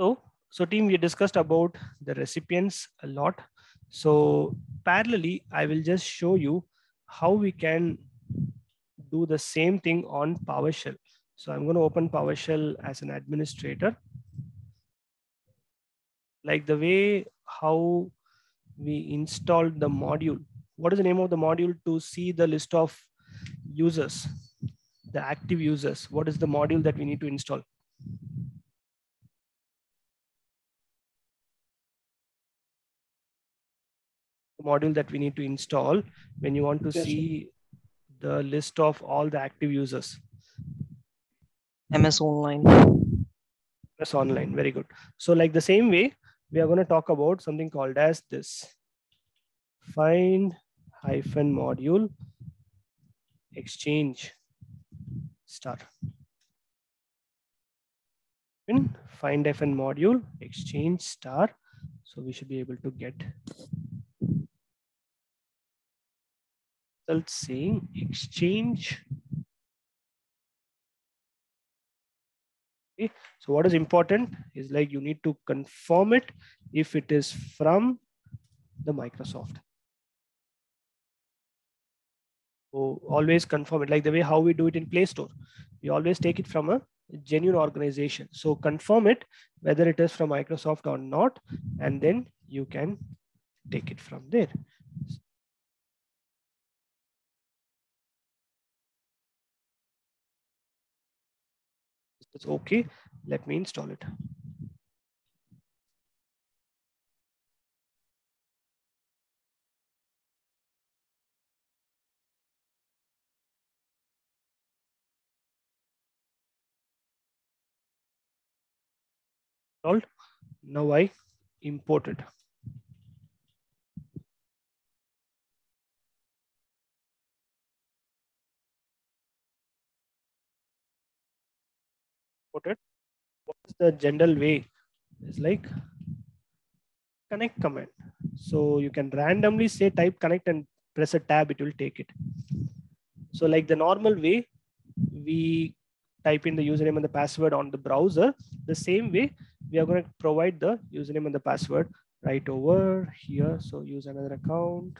So, so team, we discussed about the recipients a lot. So parallelly, I will just show you how we can do the same thing on PowerShell. So I'm going to open PowerShell as an administrator. Like the way how we installed the module. What is the name of the module to see the list of users, the active users? What is the module that we need to install? Module that we need to install when you want to Yes, see the list of all the active users. MS Online. MS online. Very good. So like the same way, we are going to talk about something called as this. Find hyphen module exchange star. In find hyphen module exchange star. So we should be able to get result saying exchange. Okay. So what is important is like you need to confirm it if it is from the Microsoft. So always confirm it like the way how we do it in Play Store. We always take it from a genuine organization. So confirm it whether it is from Microsoft or not, and then you can take it from there. it's okay. Let me install it. Now I import it. Put it. What is the general way? It's like connect command. So you can randomly say type connect and press a tab, it will take it. So like the normal way, we type in the username and the password on the browser. The same way, we are going to provide the username and the password right over here. So use another account.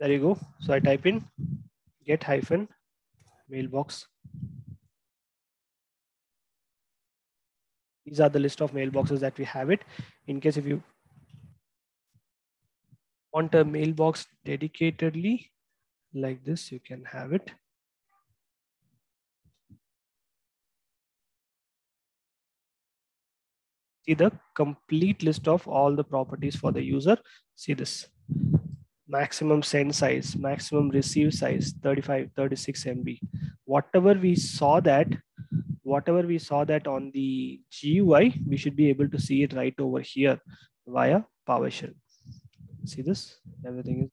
There you go. So I type in get hyphen mailbox. These are the list of mailboxes that we have it. In case if you want a mailbox dedicatedly like this, you can have it. See the complete list of all the properties for the user. See this maximum send size, maximum receive size, 35, 36 MB. Whatever we saw that, whatever we saw that on the GUI, we should be able to see it right over here via PowerShell. See this, everything is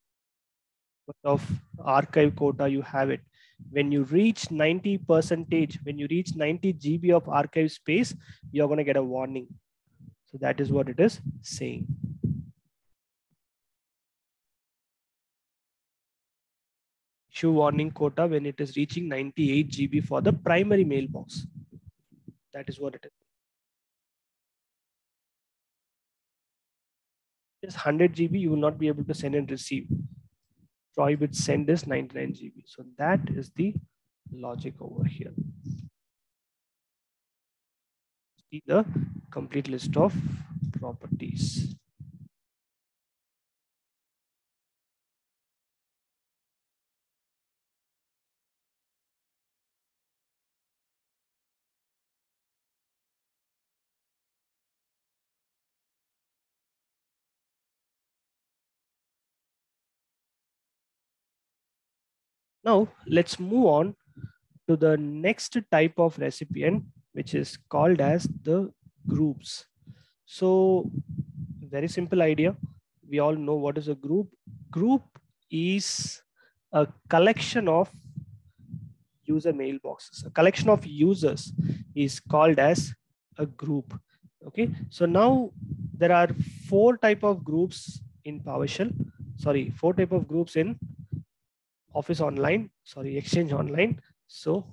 of archive quota, you have it. When you reach 90 percentage, when you reach 90 GB of archive space, you're gonna get a warning. So that is what it is saying. Issue warning quota when it is reaching 98 GB for the primary mailbox. That is what it is. Just 100 GB, you will not be able to send and receive. Prohibit send is 99 GB. So that is the logic over here. See the complete list of properties. Now let's move on to the next type of recipient, which is called as the groups. So very simple idea. We all know what is a group. Group is a collection of user mailboxes. A collection of users is called as a group. Okay, so now there are four type of groups in PowerShell. Sorry, four type of groups in office online sorry exchange online. So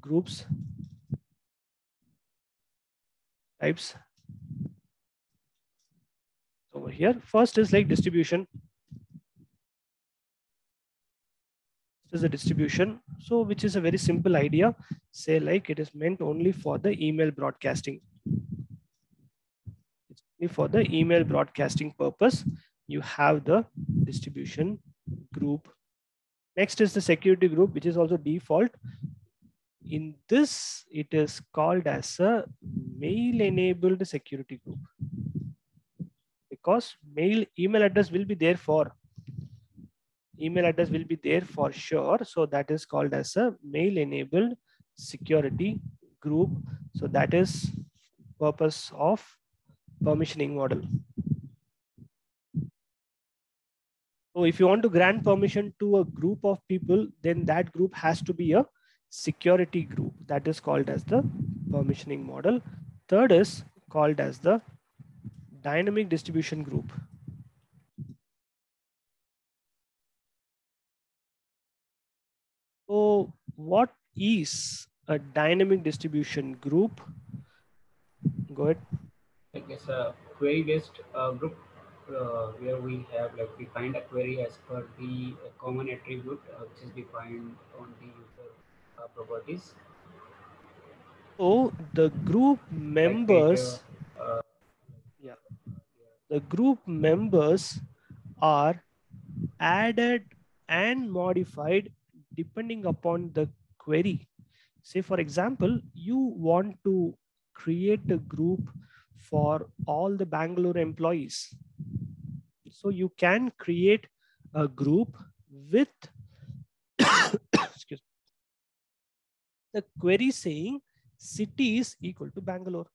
groups types. Over here. First is like distribution. This is a distribution. So which is a very simple idea. Say like it is meant only for the email broadcasting. It's only for the email broadcasting purpose. You have the distribution group Next is the security group, which is also default. In this, it is called as a mail enabled security group because mail email address will be there for email address will be there for sure. So that is called as a mail enabled security group. So that is purpose of permissioning model. So if you want to grant permission to a group of people, then that group has to be a security group. That is called as the permissioning model. Third is called as the dynamic distribution group. So what is a dynamic distribution group? Go ahead. I guess a query based uh, group uh, where we have like we find a query as per the uh, common attribute uh, which is defined on the user uh, properties. So the group members, uh, yeah, the group members are added and modified depending upon the query. Say, for example, you want to create a group for all the Bangalore employees. So you can create a group with excuse the query saying city is equal to Bangalore.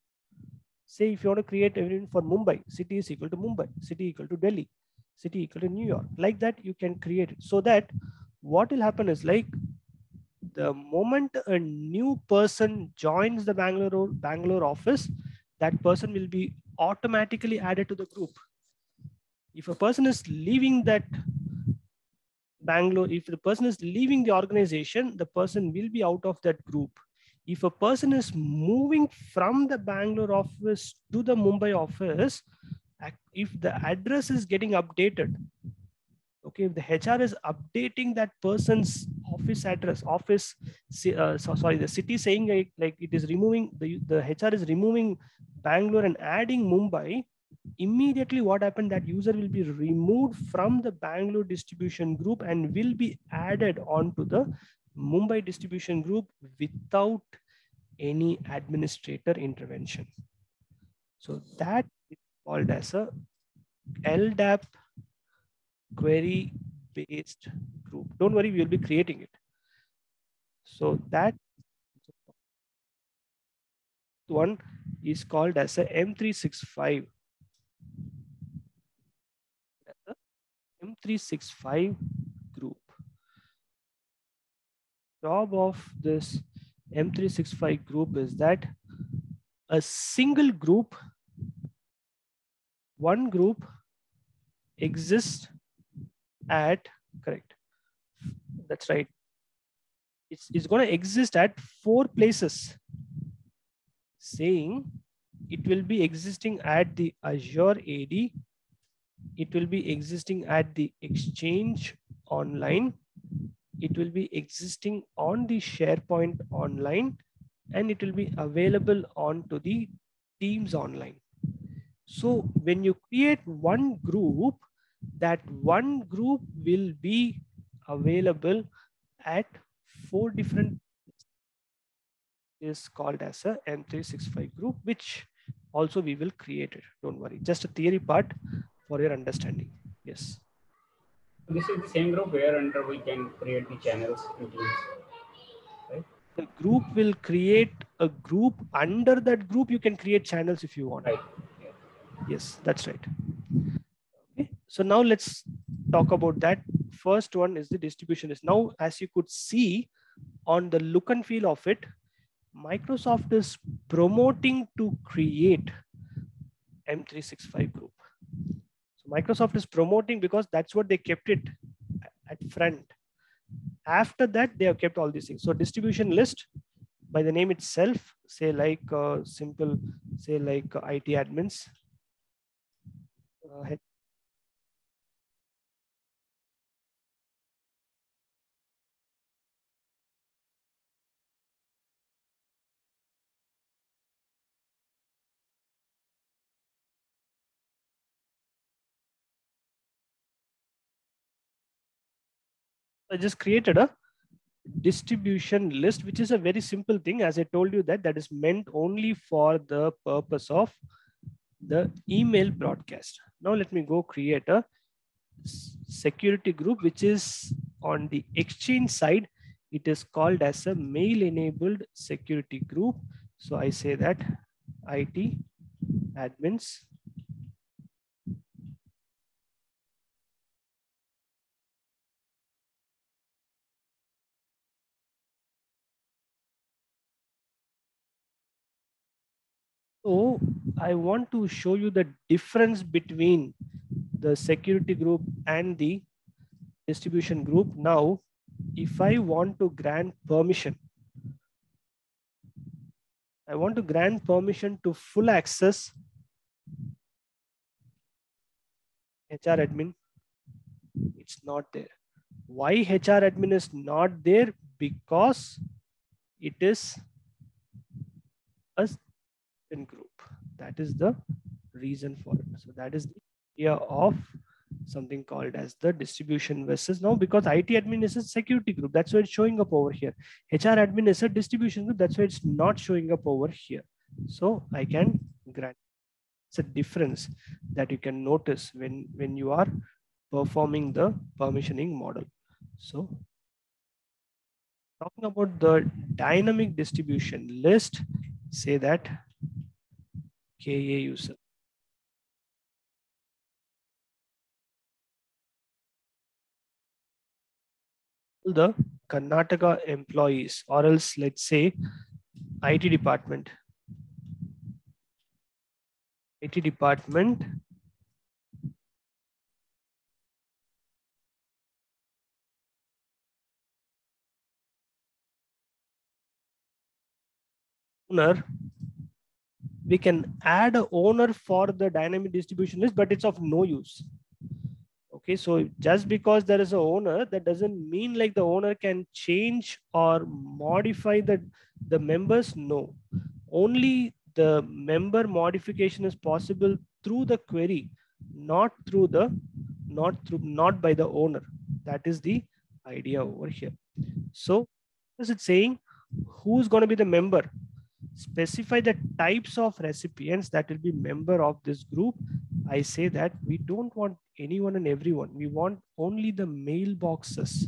Say if you want to create everything for Mumbai, city is equal to Mumbai, city equal to Delhi, city equal to New York. Like that, you can create it so that what will happen is like the moment a new person joins the Bangalore Bangalore office, that person will be automatically added to the group. If a person is leaving that Bangalore, if the person is leaving the organization, the person will be out of that group. If a person is moving from the Bangalore office to the Mumbai office, if the address is getting updated, okay, if the HR is updating that person's office address, office, uh, so, sorry, the city saying like, like it is removing, the, the HR is removing Bangalore and adding Mumbai, immediately what happened that user will be removed from the Bangalore distribution group and will be added onto the Mumbai distribution group without any administrator intervention. So that is called as a LDAP query based group. Don't worry, we will be creating it. So that one is called as a M365 M365 group. Job of this M365 group is that a single group, one group exists at, correct, that's right. It's, it's going to exist at four places saying it will be existing at the Azure AD it will be existing at the exchange online. It will be existing on the sharepoint online and it will be available onto the teams online. So when you create one group that one group will be available at four different is called as a m365 group which also we will create it. Don't worry just a theory part for your understanding. Yes. This is the same group where under we can create the channels in Teams. Right? The group will create a group. Under that group, you can create channels if you want. Right. Yeah. Yes, that's right. Okay. So now let's talk about that. First one is the distribution list. Now, as you could see on the look and feel of it, Microsoft is promoting to create M365 group. Microsoft is promoting because that's what they kept it at front. After that, they have kept all these things. So distribution list by the name itself, say like uh, simple, say like uh, IT admins. Uh, I just created a distribution list, which is a very simple thing. As I told you that that is meant only for the purpose of the email broadcast. Now let me go create a security group, which is on the exchange side. It is called as a mail enabled security group. So I say that IT admins So I want to show you the difference between the security group and the distribution group. Now, if I want to grant permission, I want to grant permission to full access HR admin. It's not there. Why HR admin is not there? Because it is a in group. That is the reason for it. So that is the idea of something called as the distribution versus now because IT admin is a security group. That's why it's showing up over here. HR admin is a distribution group. That's why it's not showing up over here. So I can grant. It's a difference that you can notice when, when you are performing the permissioning model. So talking about the dynamic distribution list, say that KA user. The Karnataka employees, or else let's say IT department. IT department owner we can add a owner for the dynamic distribution list, but it's of no use. Okay, so just because there is a owner, that doesn't mean like the owner can change or modify the, the members. No, only the member modification is possible through the query, not through the, not through, not by the owner. That is the idea over here. So, is it saying? Who's going to be the member? Specify the types of recipients that will be member of this group i say that we don't want anyone and everyone. We want only the mailboxes.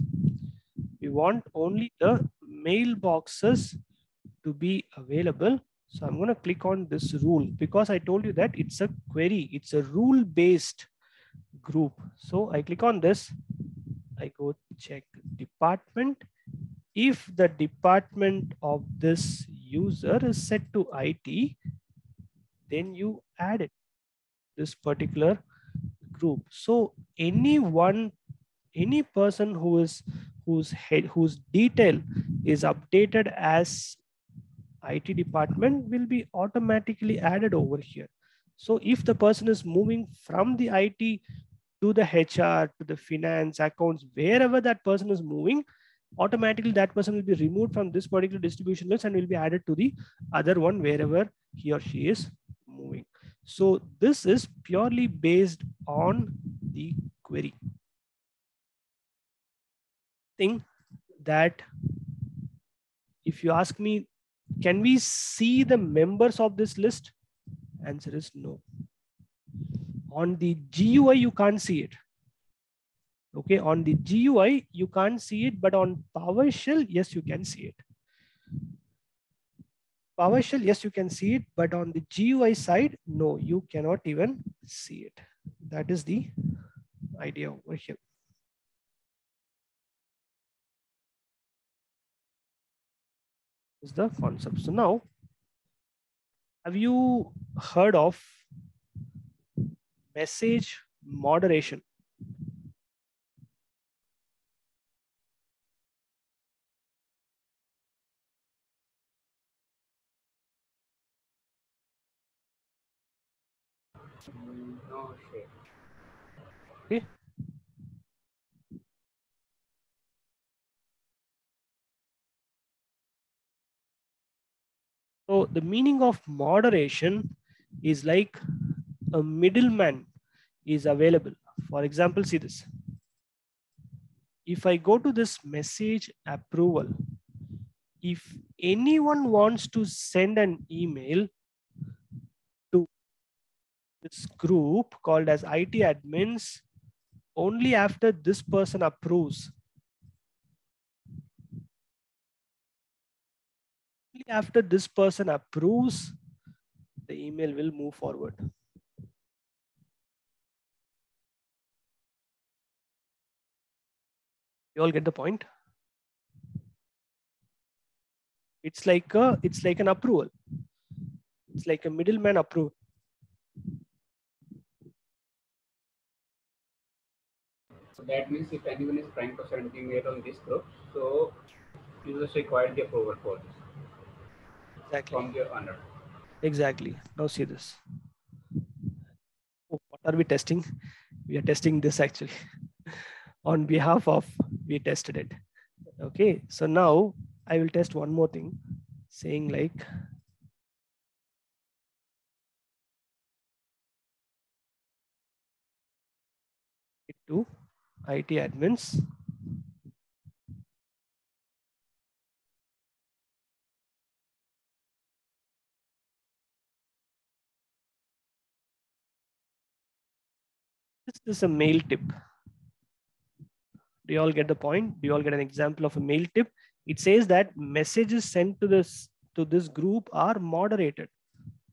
We want only the mailboxes to be available. So i'm going to click on this rule because i told you that it's a query. It's a rule based group. So i click on this. I go check department. If the department of this user is set to IT, then you add it, this particular group. So anyone, any person who is whose head whose detail is updated as IT department will be automatically added over here. So if the person is moving from the IT to the HR, to the finance, accounts, wherever that person is moving, automatically that person will be removed from this particular distribution list and will be added to the other one wherever he or she is moving. So this is purely based on the query. Thing that if you ask me, can we see the members of this list? Answer is no. On the GUI, you can't see it okay on the gui you can't see it but on powershell yes you can see it. Powershell yes you can see it but on the gui side no you cannot even see it. That is the idea over here. Is the concept. So now have you heard of message moderation Oh, no. Okay. So the meaning of moderation is like a middleman is available. For example, see this. If I go to this message approval, if anyone wants to send an email this group called as IT admins only after this person approves. Only after this person approves, the email will move forward. You all get the point? It's like a, it's like an approval. It's like a middleman approval. So that means if anyone is trying to send email on this group, so users require the approval for this Exactly. from the owner. Exactly. Now see this. Oh, what are we testing? We are testing this actually. On behalf of, we tested it. Okay. So now I will test one more thing saying like, to IT admins. This is a mail tip. Do you all get the point? Do you all get an example of a mail tip? It says that messages sent to this to this group are moderated.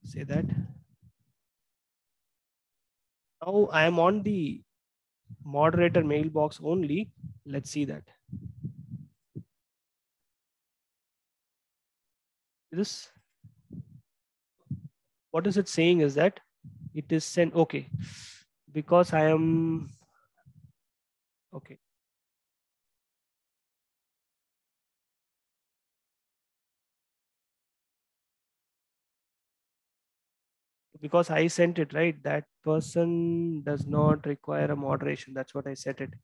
Say that. Now I am on the moderator mailbox only. Let's see that. This what is it saying is that it is sent okay because I am okay. Because I sent it right, that person does not require a moderation. That's what I set it.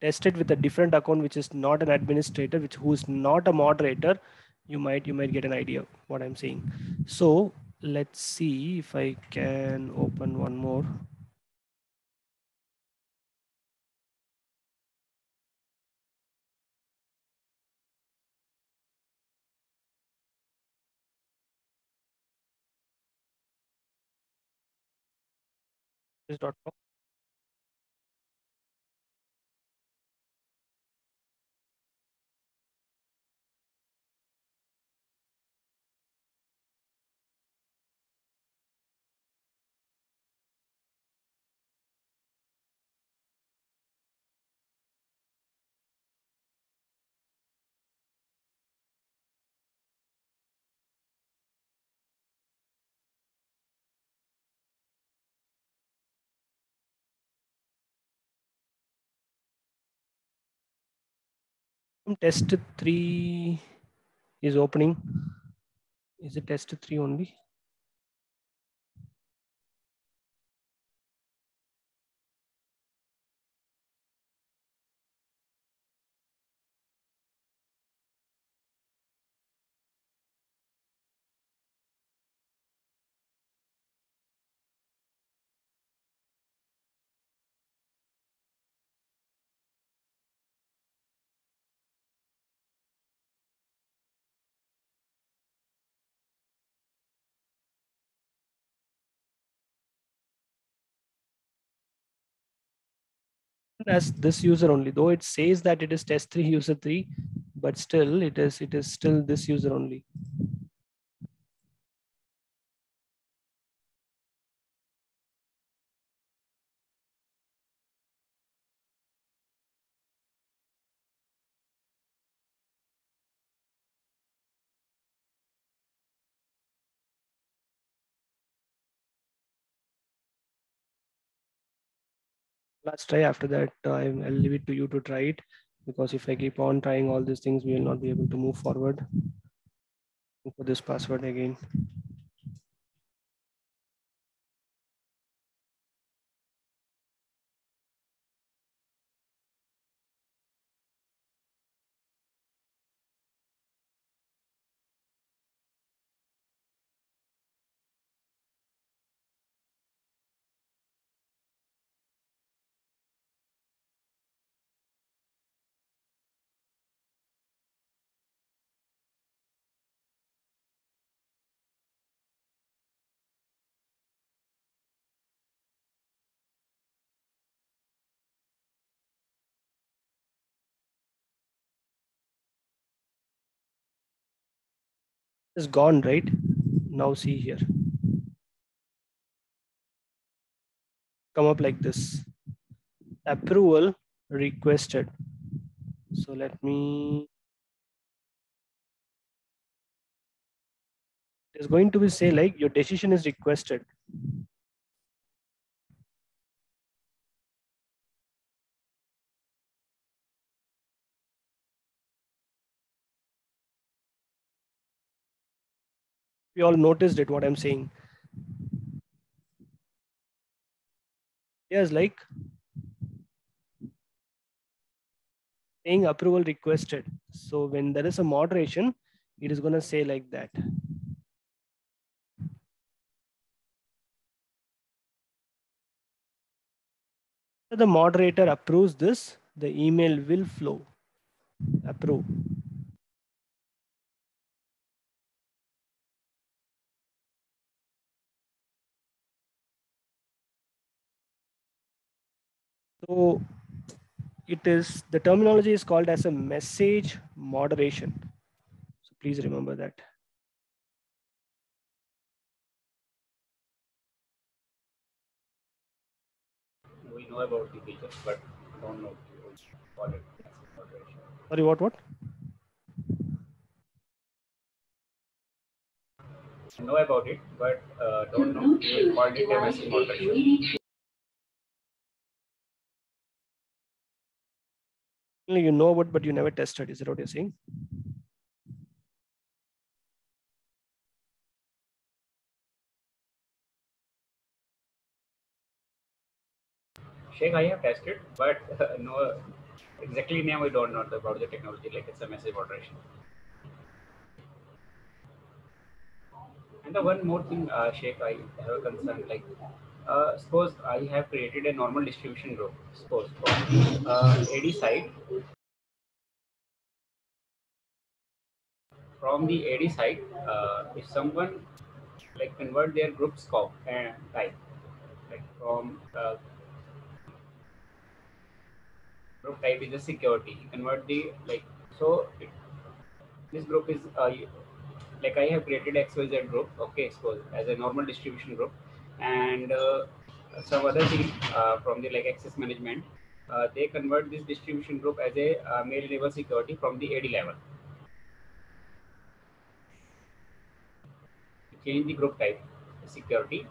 Tested with a different account, which is not an administrator, which who is not a moderator. You might you might get an idea what I'm saying. So let's see if I can open one more. This.com. test three is opening. Is it test three only? As this user only though it says that it is test 3 user 3 but still it is it is still this user only last try. After that, I'll leave it to you to try it because if I keep on trying all these things, we will not be able to move forward. For this password again. Is gone, right? Now see here. Come up like this. Approval requested. So let me. It's going to be say like your decision is requested. You all noticed it what i'm saying. Yes like saying approval requested. So when there is a moderation it is going to say like that. The moderator approves this the email will flow. Approve So it is the terminology is called as a message moderation. So please remember that. We know about the features, but don't know it. Sorry, what what? Know about it, but uh, don't know. We will call it a message moderation. You know about, but you never tested. Is that what you're saying? Sheikh, I have tested, but uh, no, exactly name I don't know about the technology. Like it's a message moderation. And the one more thing, uh, Sheikh, I have a concern. Like, uh, suppose I have created a normal distribution group. Suppose from uh, AD side, from the AD side, uh, if someone like convert their group scope and type, like from uh, group type is a security, convert the like so. It, this group is uh, like I have created XYZ group, okay, suppose as a normal distribution group, and uh, some other thing uh, from the like access management, uh, they convert this distribution group as a mail level security from the AD level. Change the group type security,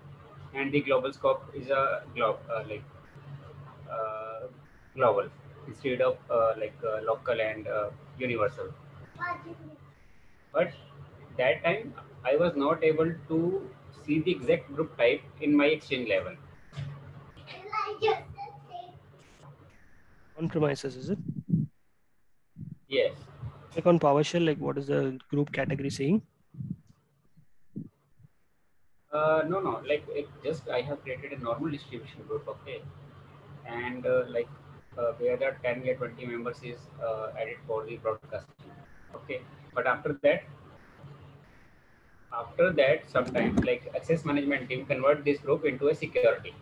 and the global scope is a glo like global instead of uh, like uh, local and uh, universal. But that time I was not able to see the exact group type in my exchange level. On premises, is it? Yes. Like on PowerShell, like what is the group category saying? Uh, no, no. Like it just I have created a normal distribution group, okay, and uh, like uh, where the 10 or 20 members is uh, added for the broadcasting, okay. But after that, after that, sometimes like access management team convert this group into a security.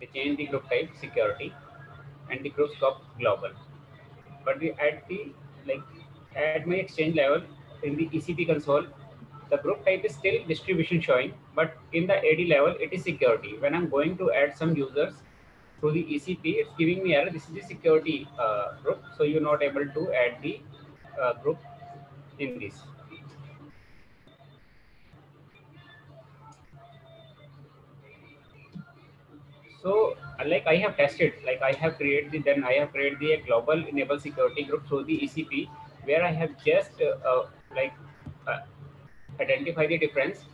They change the group type security, and the group scope global. But we at the like at my exchange level in the ECP console the group type is still distribution showing, but in the AD level, it is security. When I'm going to add some users through the ECP, it's giving me error. This is the security uh, group, so you're not able to add the uh, group in this. So uh, like I have tested, like I have created the then I have created the global enable security group through the ECP where I have just uh, uh, like uh, identify the difference.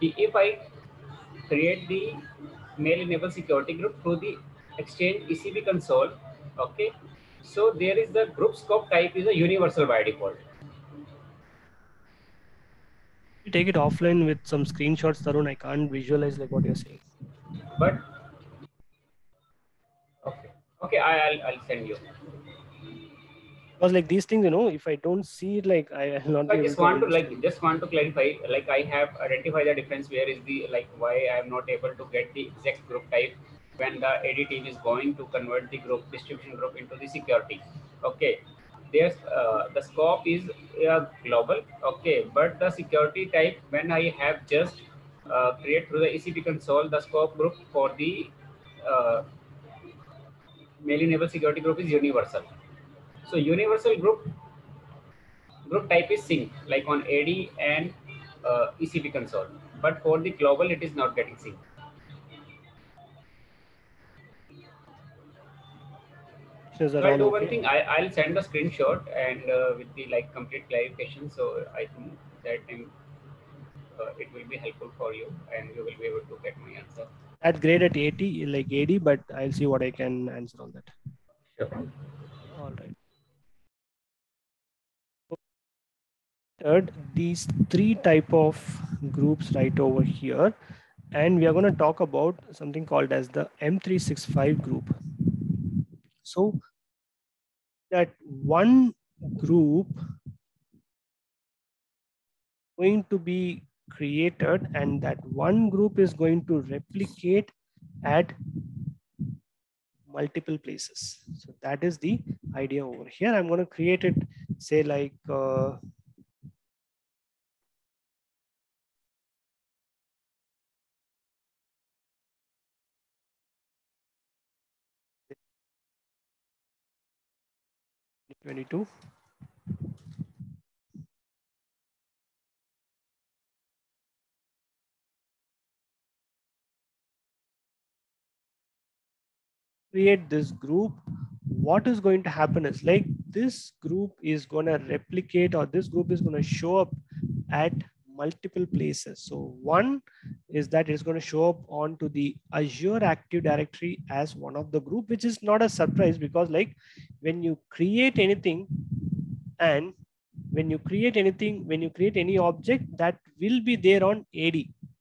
If I create the mail enable security group through the exchange ECP console, okay. So there is the group scope type is a universal by default. You take it offline with some screenshots, Tarun. I can't visualize like what you're saying. But okay, I, I'll I'll send you. Because like these things, you know, if I don't see it, like I will not. I just want to like just want to clarify. Like I have identified the difference. Where is the like why I am not able to get the exact group type when the AD team is going to convert the group distribution group into the security. Okay, there's uh, the scope is uh, global. Okay, but the security type when I have just uh, create through the ECP console the scope group for the mail enable security group is universal. So universal group group type is sync like on AD and uh, ECP console. But for the global, it is not getting sync. Questions So are I'll do one okay. thing. I, I'll send a screenshot and uh, with the like complete clarification. So I think that time uh, it will be helpful for you and you will be able to get my answer. At grade at 80, like 80, but I'll see what I can answer on that. Sure. All right. Third, these three type of groups right over here, and we are going to talk about something called as the M365 group. So that one group going to be created and that one group is going to replicate at multiple places. So that is the idea over here. I'm going to create it, say like, uh, Twenty-two. Create this group what is going to happen is like this group is going to replicate or this group is going to show up at multiple places. So one is that it's going to show up onto the azure active directory as one of the group which is not a surprise because like when you create anything and when you create anything when you create any object that will be there on ad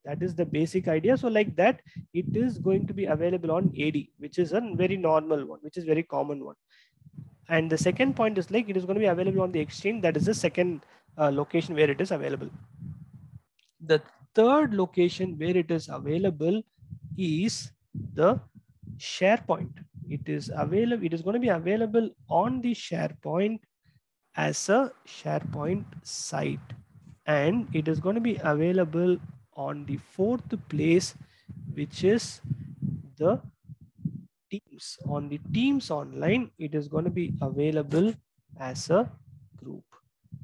that is the basic idea. So like that it is going to be available on ad which is a very normal one which is very common one. And the second point is like it is going to be available on the exchange. That is the second uh, location where it is available. The third location where it is available is the sharepoint it is available it is going to be available on the sharepoint as a sharepoint site. And it is going to be available on the fourth place which is the teams. On the teams online it is going to be available as a group.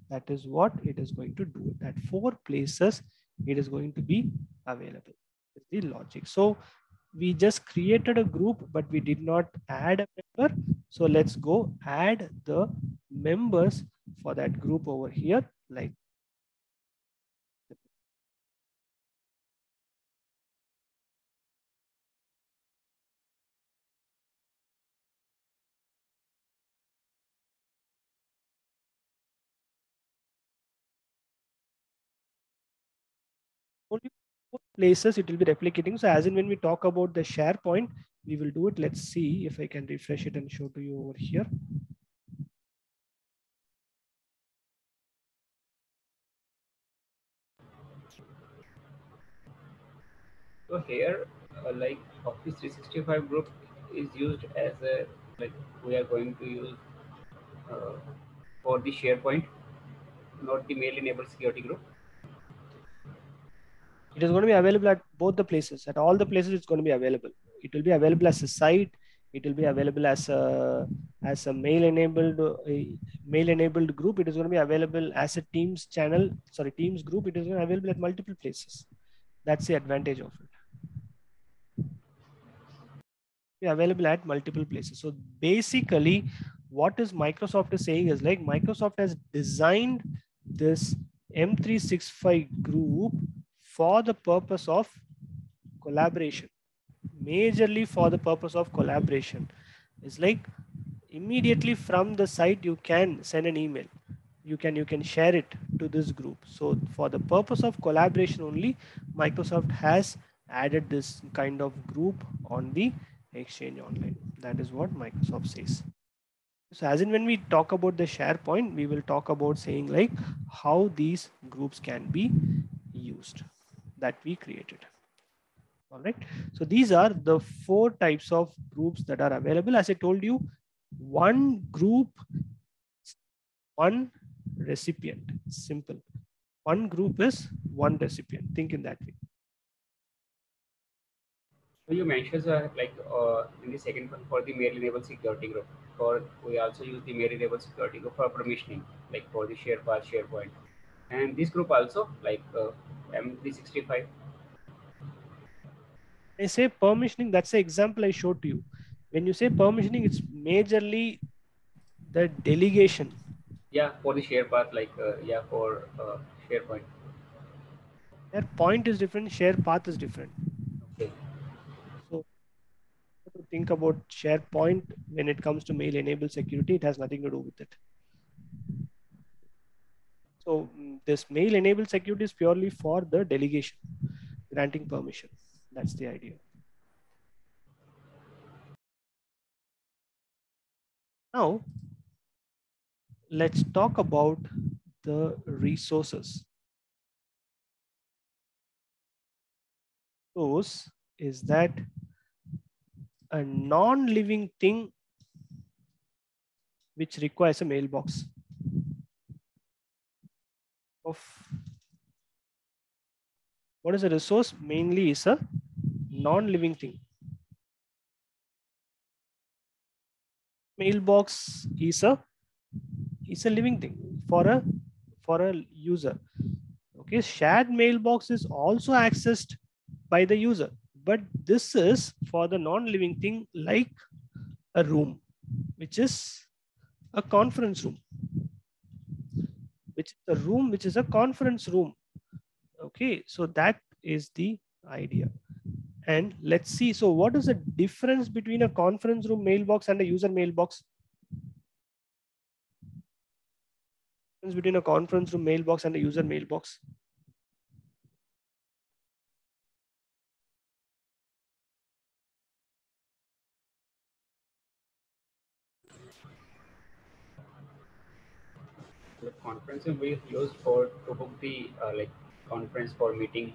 That is what it is going to do. At four places it is going to be available. The logic. So we just created a group but we did not add a member. So let's go add the members for that group over here like places it will be replicating. So as in when we talk about the SharePoint, we will do it. Let's see if I can refresh it and show to you over here. So here, uh, like Office 365 group is used as a like we are going to use uh, for the SharePoint, not the mail enabled security group. It is going to be available at both the places. At all the places, it's going to be available. It will be available as a site. It will be available as a as a mail enabled uh, mail enabled group. It is going to be available as a Teams channel. Sorry, Teams group. It is going to be available at multiple places. That's the advantage of it. be available at multiple places. So basically, what is Microsoft is saying is like Microsoft has designed this M365 group for the purpose of collaboration, majorly for the purpose of collaboration. It's like immediately from the site you can send an email. You can you can share it to this group. So for the purpose of collaboration only microsoft has added this kind of group on the exchange online. That is what microsoft says. So as in when we talk about the sharepoint we will talk about saying like how these groups can be used that we created. All right. So these are the four types of groups that are available. As i told you one group one recipient. Simple. One group is one recipient. Think in that way. So you mentioned uh, like uh, in the second one for the mail enabled security group. For we also use the mail enabled security group for permissioning, like for the share path, SharePoint, and this group also like uh, M365. I say permissioning, that's the example I showed to you. When you say permissioning, it's majorly the delegation. Yeah, for the share path, like uh, yeah, for uh, SharePoint. Their point is different, share path is different. Okay. So think about SharePoint when it comes to mail enabled security, it has nothing to do with it. So mm, this mail enabled security is purely for the delegation, granting permission. That's the idea. Now, let's talk about the resources. Those is that a non-living thing which requires a mailbox of what is a resource? Mainly is a non-living thing. Mailbox is a is a living thing for a for a user. Okay shared mailbox is also accessed by the user but this is for the non-living thing like a room which is a conference room is a room which is a conference room. Okay so that is the idea. And let's see so what is the difference between a conference room mailbox and a user mailbox? Between a conference room mailbox and a user mailbox Conference room we used for to book the uh, like conference for meeting.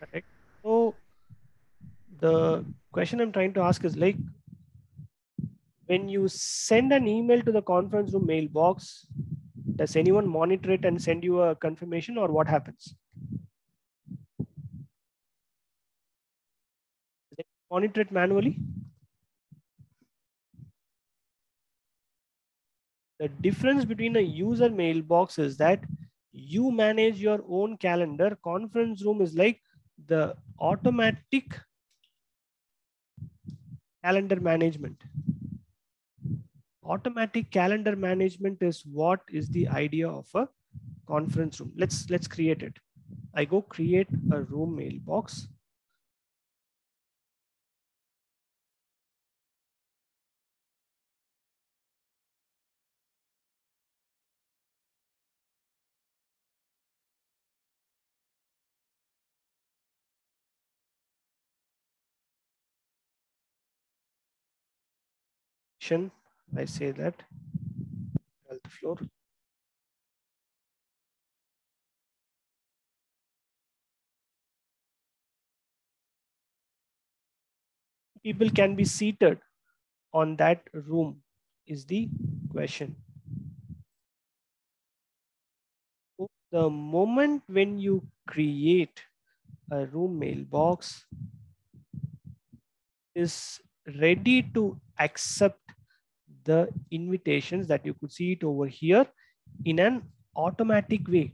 correct. So the question i'm trying to ask is like when you send an email to the conference room mailbox does anyone monitor it and send you a confirmation or what happens? Monitor it manually the difference between a user mailbox is that you manage your own calendar. Conference room is like the automatic calendar management. Automatic calendar management is what is the idea of a conference room. Let's let's create it. I go create a room mailbox action, I say that 12th floor. People can be seated on that room is the question. The moment when you create a room mailbox is ready to accept the invitations that you could see it over here in an automatic way.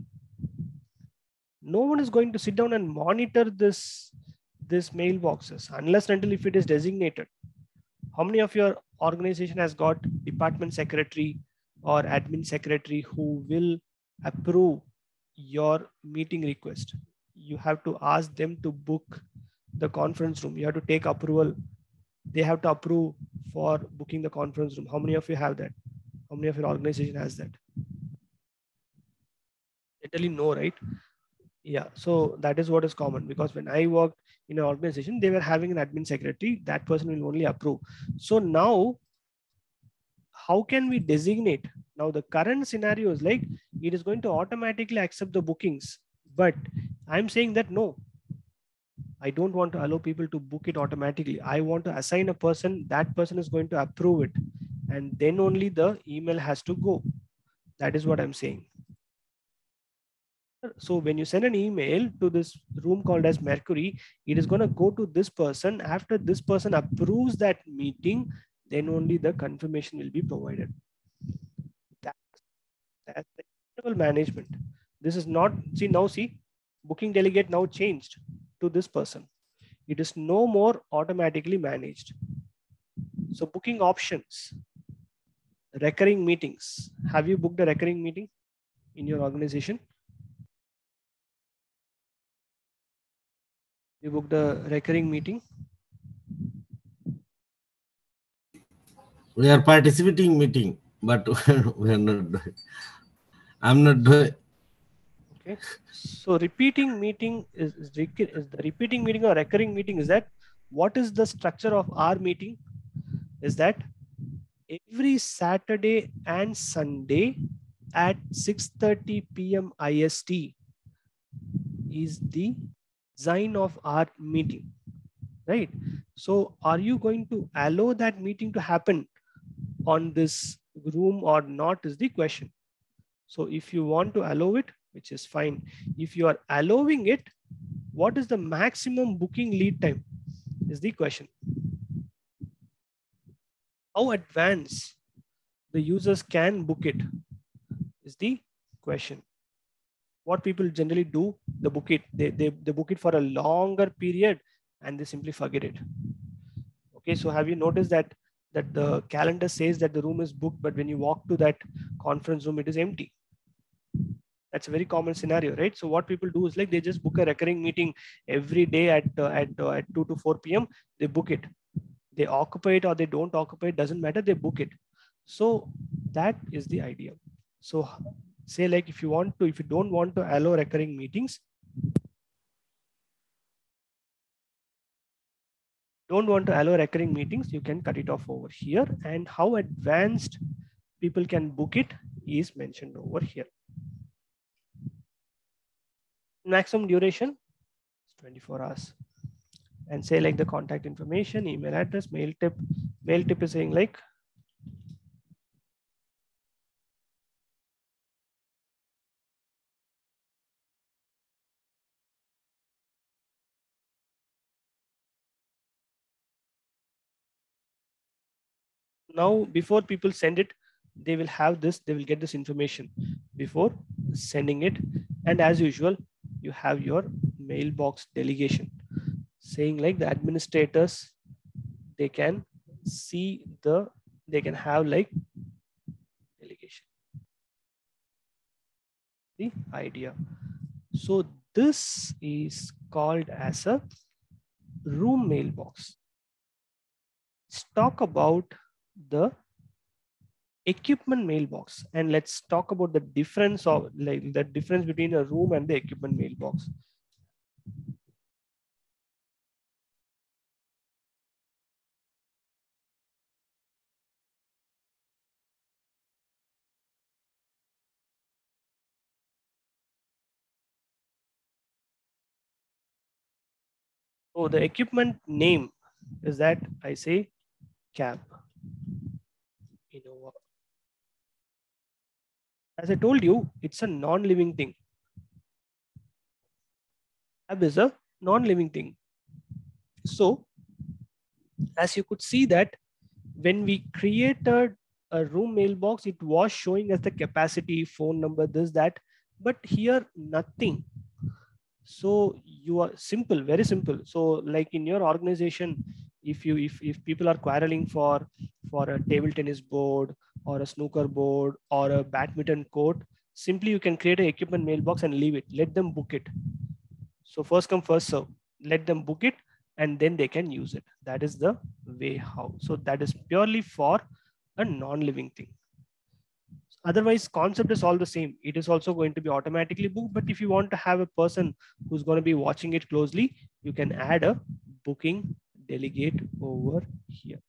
No one is going to sit down and monitor this, this mailboxes unless until if it is designated. How many of your organization has got department secretary or admin secretary who will approve your meeting request? You have to ask them to book the conference room. You have to take approval. They have to approve for booking the conference room. How many of you have that? How many of your organization has that? Literally no, right? Yeah, so that is what is common because when I worked in an organization, they were having an admin secretary. That person will only approve. So now, how can we designate? Now the current scenario is like it is going to automatically accept the bookings, but I'm saying that no, I don't want to allow mm-hmm. people to book it automatically. I want to assign a person, that person is going to approve it. And then only the email has to go. That is what I'm saying. So when you send an email to this room called as Mercury, it is going to go to this person. After this person approves that meeting, then only the confirmation will be provided. That's, that's the management. This is not, see now see, booking delegate now changed to this person. It is no more automatically managed. So booking options, recurring meetings. Have you booked a recurring meeting in your organization? You booked a recurring meeting? We are participating meeting, but we are not doing. I'm not doing. Okay. So repeating meeting is, is, is the repeating meeting or recurring meeting is that what is the structure of our meeting? Is that every Saturday and Sunday at 6:30 p.m. IST is the design of our meeting, right? So are you going to allow that meeting to happen on this room or not is the question. So if you want to allow it, which is fine. If you are allowing it, what is the maximum booking lead time is the question. How advanced the users can book it is the question. What people generally do, they book it, they, they, they book it for a longer period and they simply forget it. Okay, so have you noticed that that the calendar says that the room is booked, but when you walk to that conference room, it is empty that's a very common scenario right? So what people do is like they just book a recurring meeting every day at uh, at uh, at 2 to 4 p.m they book it. They occupy it or they don't occupy it doesn't matter they book it. So that is the idea. So say like if you want to if you don't want to allow recurring meetings don't want to allow recurring meetings you can cut it off over here. And how advanced people can book it is mentioned over here maximum duration is 24 hours. And say like the contact information email address mail tip mail tip is saying like now before people send it they will have this they will get this information before sending it. And as usual you have your mailbox delegation saying like the administrators they can see the they can have like delegation. The idea. So this is called as a room mailbox. Let's talk about the equipment mailbox. And let's talk about the difference of like the difference between a room and the equipment mailbox. So the equipment name is that i say cab innova as I told you, it's a non-living thing. Lab is a non-living thing. So as you could see that when we created a room mailbox, it was showing us the capacity, phone number, this, that, but here nothing. So you are simple, very simple. So like in your organization, if you if, if people are quarreling for for a table tennis board or a snooker board or a badminton court simply you can create an equipment mailbox and leave it. Let them book it. So first come first serve. Let them book it and then they can use it. That is the way how. So that is purely for a non-living thing. Otherwise concept is all the same. It is also going to be automatically booked but if you want to have a person who's going to be watching it closely you can add a booking delegate over here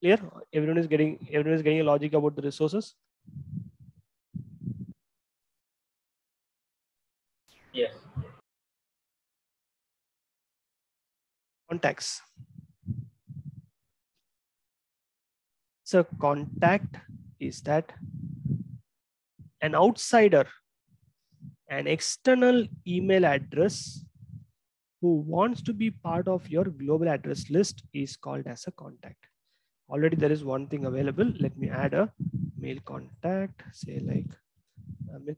clear everyone is getting everyone is getting a logic about the resources Yes. contacts. So contact is that an outsider, an external email address who wants to be part of your global address list is called as a contact. Already there is one thing available. Let me add a mail contact, say like uh, Amit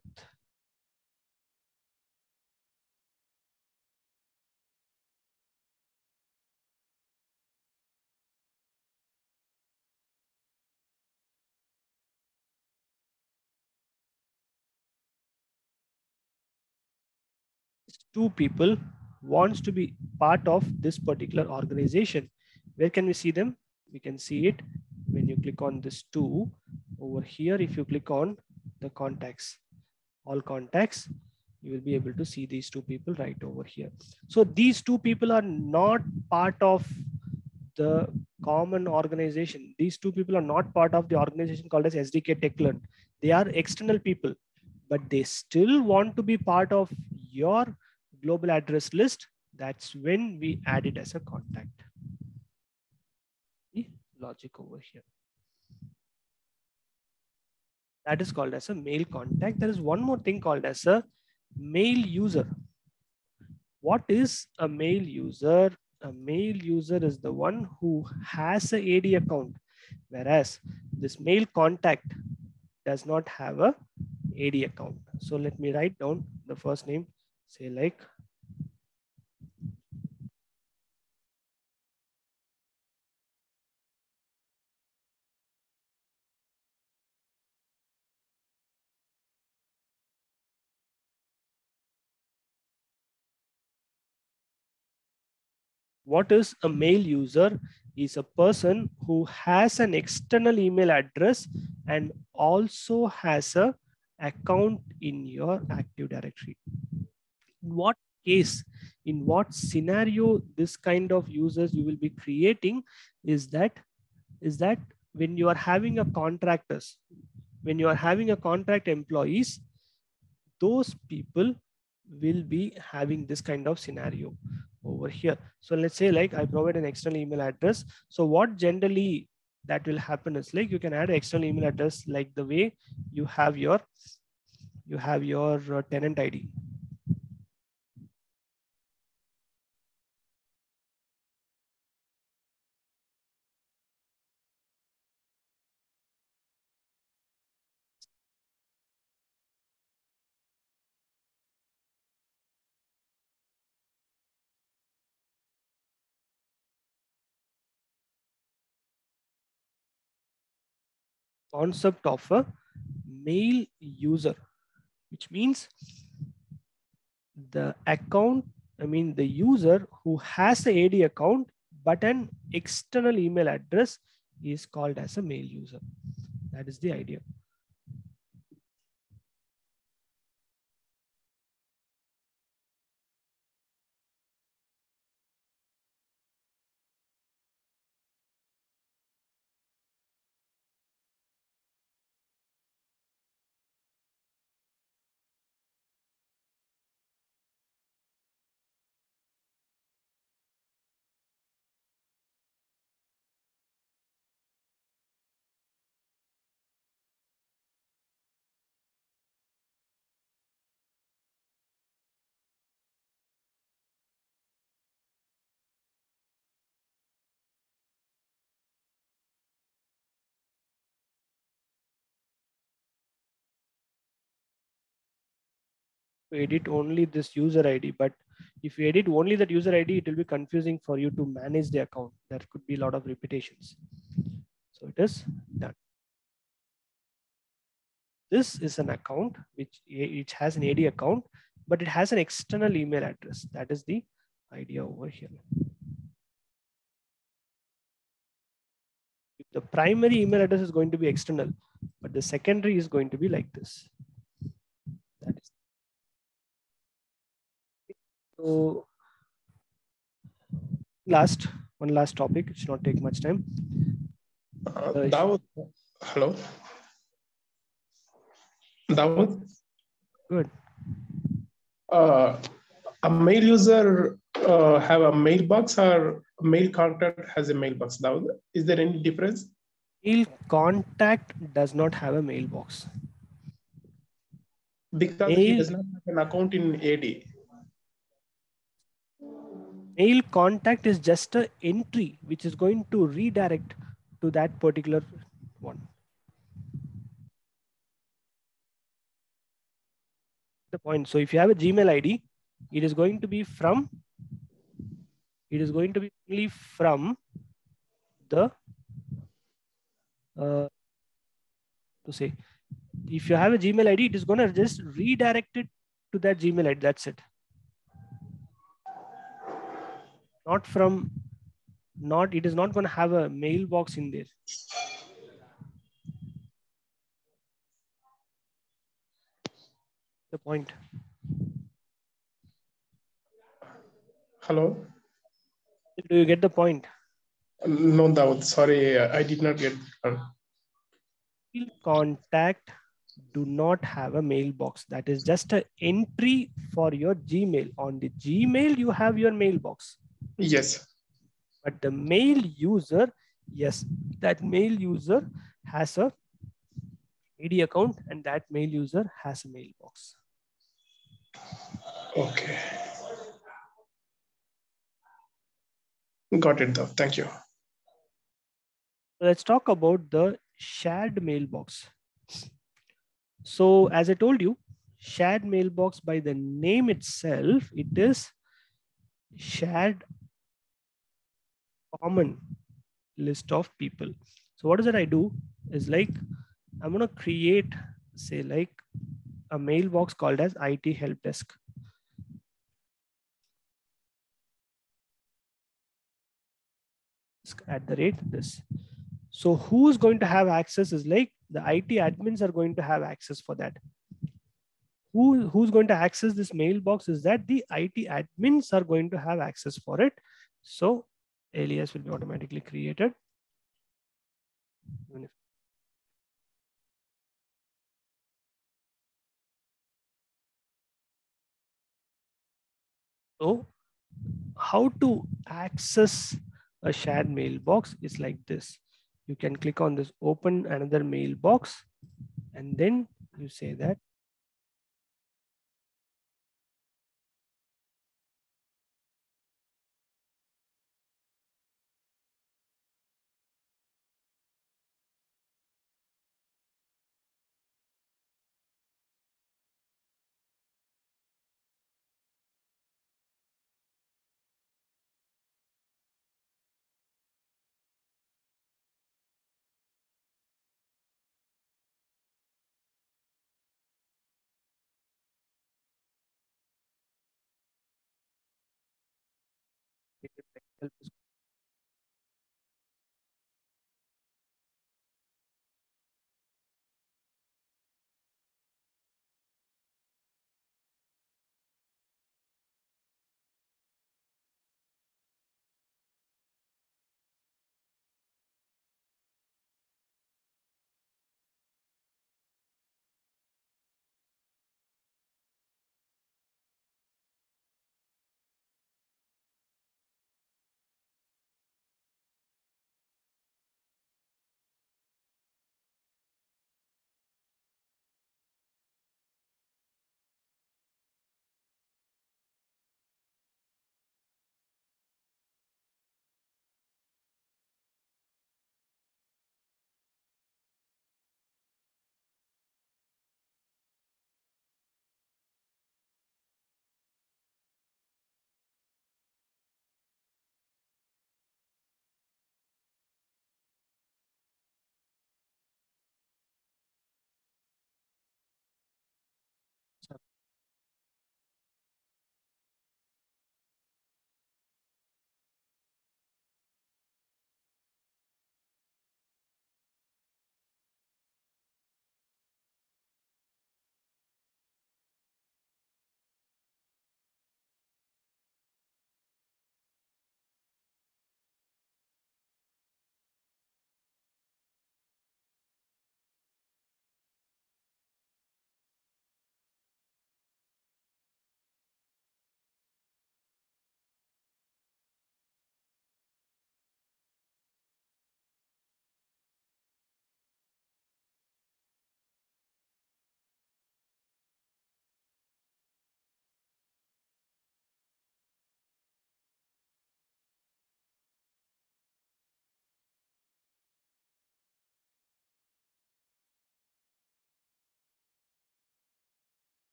two people wants to be part of this particular organization. Where can we see them? We can see it when you click on this two over here. If you click on the contacts, all contacts, you will be able to see these two people right over here. So these two people are not part of the common organization. These two people are not part of the organization called as SDK Techland. They are external people, but they still want to be part of your global address list, that's when we add it as a contact. The logic over here. That is called as a mail contact. There is one more thing called as a mail user. What is a mail user? A mail user is the one who has a AD account, whereas this mail contact does not have a AD account. So let me write down the first name say like. What is a mail user is a person who has an external email address and also has a account in your active directory in what case, in what scenario this kind of users you will be creating is that is that when you are having a contractors, when you are having a contract employees, those people will be having this kind of scenario over here. So let's say like I provide an external email address. So what generally that will happen is like you can add external email address like the way you have your you have your uh, tenant ID. Concept of a mail user, which means the account, I mean the user who has the AD account, but an external email address is called as a mail user. That is the idea. Edit only this user ID, but if you edit only that user ID, it will be confusing for you to manage the account. There could be a lot of repetitions. So it is done. This is an account which, which has an AD account, but it has an external email address. That is the idea over here. The primary email address is going to be external, but the secondary is going to be like this. That is so last one last topic. It should not take much time. Uh, Uh, Dawood, hello. Dawood, Good. uh, a mail user uh, have a mailbox or mail contact has a mailbox. Dawood, is there any difference? Mail contact does not have a mailbox. Because he does not have an account in AD. Mail contact is just a entry which is going to redirect to that particular one. The point. So if you have a Gmail ID, it is going to be from. It is going to be only from the. Uh, to say, if you have a Gmail ID, it is going to just redirect it to that Gmail ID. That's it. Not from, not, it is not going to have a mailbox in there. The point. Hello? Do you get the point? No, doubt sorry, I did not get. uh, contact do not have a mailbox. That is just an entry for your Gmail. On the Gmail, you have your mailbox. Yes. But the mail user, yes, that mail user has a AD account and that mail user has a mailbox. Okay. Got it, though. Thank you. Let's talk about the shared mailbox. So as I told you, shared mailbox by the name itself, it is shared common list of people. So what is it I do is like, I'm going to create say like a mailbox called as IT help desk. At the rate this. So who's going to have access is like the IT admins are going to have access for that. Who, who's going to access this mailbox is that the IT admins are going to have access for it. So alias will be automatically created. So how to access a shared mailbox is like this. You can click on this open another mailbox and then you say that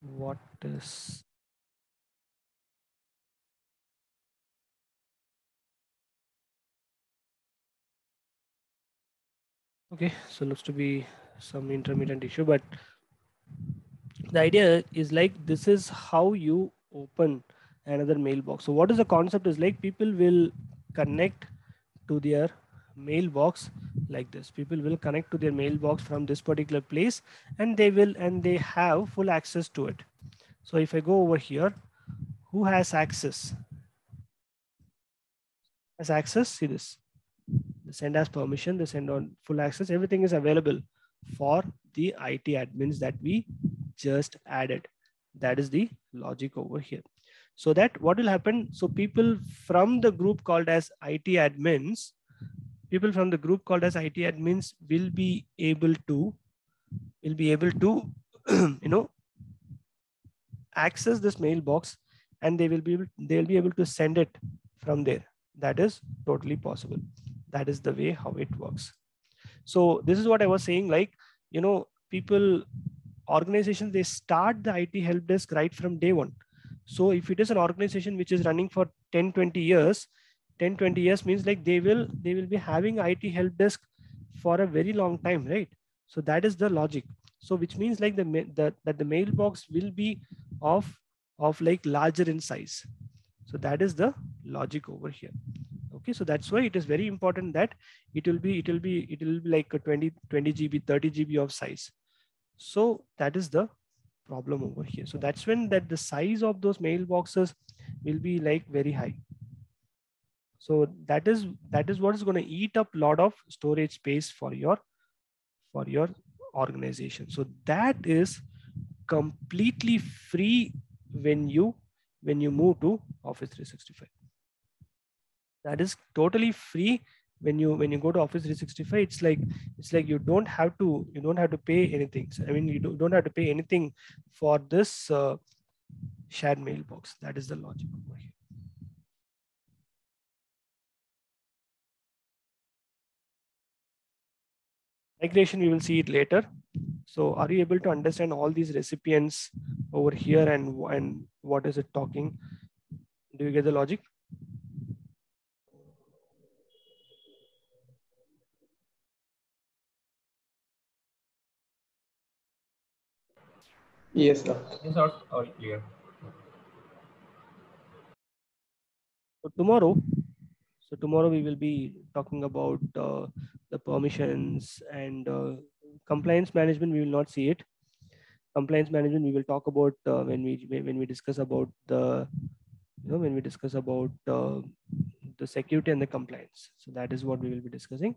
what is okay so looks to be some intermittent issue but the idea is like this is how you open another mailbox. So what is the concept is like people will connect to their mailbox like this. People will connect to their mailbox from this particular place and they will and they have full access to it. So if i go over here who has access? Has access? See this. The send has permission the send on full access. Everything is available for the it admins that we just added. That is the logic over here. So that what will happen? So people from the group called as it admins people from the group called as IT admins will be able to will be able to you know access this mailbox and they will be able they'll be able to send it from there. That is totally possible. That is the way how it works. So this is what i was saying like you know people organizations they start the it help desk right from day one. So if it is an organization which is running for 10 20 years 10 20 years means like they will they will be having it help desk for a very long time right? So that is the logic. So which means like the, the that the mailbox will be of of like larger in size. So that is the logic over here. Okay so that's why it is very important that it will be it will be it will be like a 20 20 gb 30 gb of size. So that is the problem over here. So that's when that the size of those mailboxes will be like very high so that is that is what is going to eat up a lot of storage space for your for your organization. So that is completely free when you when you move to office 365 that is totally free when you when you go to office 365 it's like it's like you don't have to you don't have to pay anything. So, i mean you don't have to pay anything for this uh, shared mailbox. That is the logic over here migration we will see it later so are you able to understand all these recipients over here and and what is it talking do you get the logic Yes, sir. Yes, all, all clear. So tomorrow, so tomorrow we will be talking about uh, the permissions and uh, compliance management. We will not see it. Compliance management we will talk about uh, when we when we discuss about the you know when we discuss about uh, the security and the compliance. So that is what we will be discussing,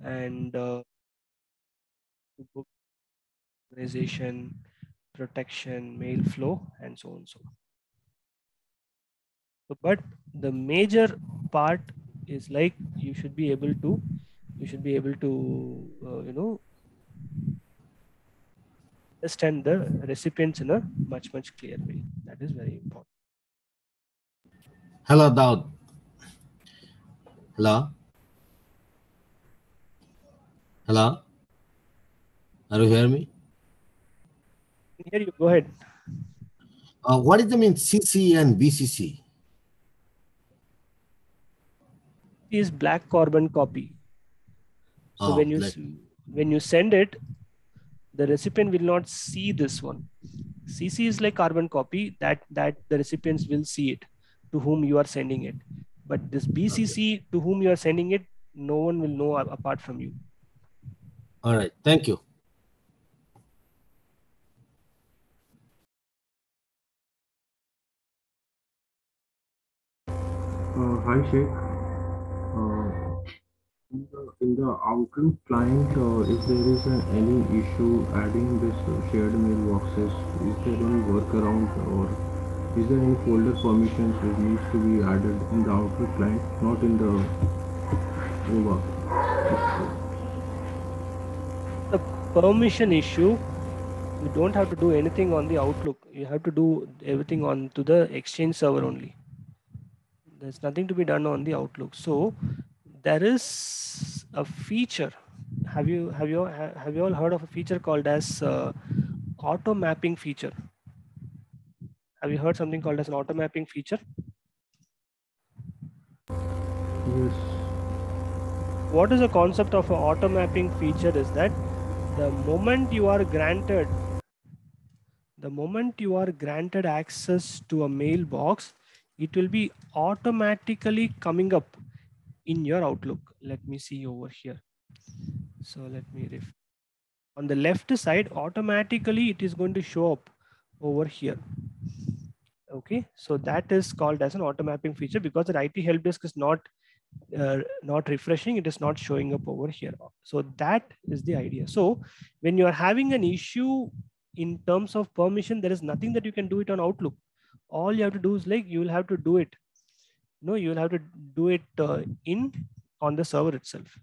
and uh, organization protection, mail flow, and so on so on. So, but the major part is like you should be able to, you should be able to, uh, you know, understand the recipients in a much much clear way. That is very important. Hello, Daud. Hello. Hello. Are you hear me? Here you go ahead. Uh, what is the mean CC and BCC? Is black carbon copy. So Oh, when you black- when you send it, the recipient will not see this one. CC is like carbon copy that that the recipients will see it to whom you are sending it. But this BCC to whom you are sending it, no one will know apart from you. All right. Thank you. Uh, hi, Sheikh. In the, in the Outlook client, uh, if there is uh, any issue adding this shared mailboxes, is there any workaround or is there any folder permissions which needs to be added in the Outlook client, not in the OWA? The permission issue, you don't have to do anything on the Outlook. You have to do everything on to the Exchange server only. There's nothing to be done on the Outlook. So there is a feature. Have you have you have you all heard of a feature called as uh, auto mapping feature? Have you heard something called as an auto mapping feature? Yes. What is the concept of an auto mapping feature is that the moment you are granted the moment you are granted access to a mailbox, it will be automatically coming up in your Outlook. Let me see over here. So let me ref on the left side, automatically it is going to show up over here. Okay, so that is called as an auto mapping feature because the IT help desk is not uh, not refreshing it is not showing up over here so that is the idea so when you are having an issue in terms of permission there is nothing that you can do it on outlook all you have to do is like you will have to do it no you will have to do it uh, in on the server itself.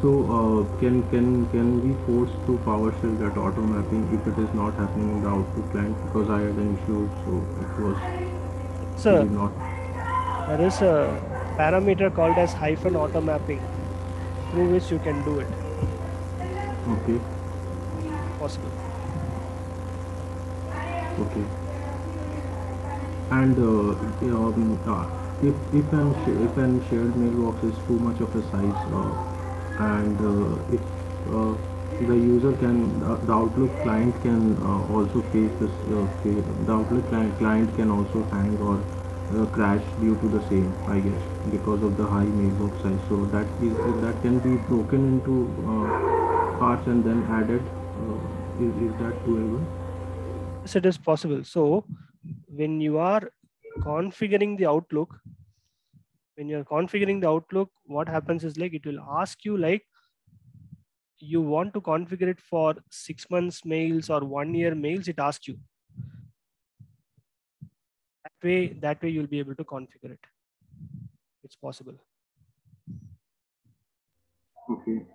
So uh, can can can we force to PowerShell that auto mapping if it is not happening in the Outlook client because I had an issue, so it was so really not. there is a parameter called as hyphen auto mapping through which you can do it. Okay, possible okay. And uh, um, uh, if if an if an shared mailbox is too much of a size, uh, and uh, if uh, the user can uh, the Outlook client can also face this uh, the Outlook client client can also hang or crash due to the same, I guess, because of the high mailbox size. So that is that can be broken into parts and then added. Is, is that doable? Yes it is possible. So when you are configuring the outlook when you're configuring the outlook what happens is like it will ask you like you want to configure it for six months mails or one year mails it asks you. That way that way you'll be able to configure it. It's possible. Okay.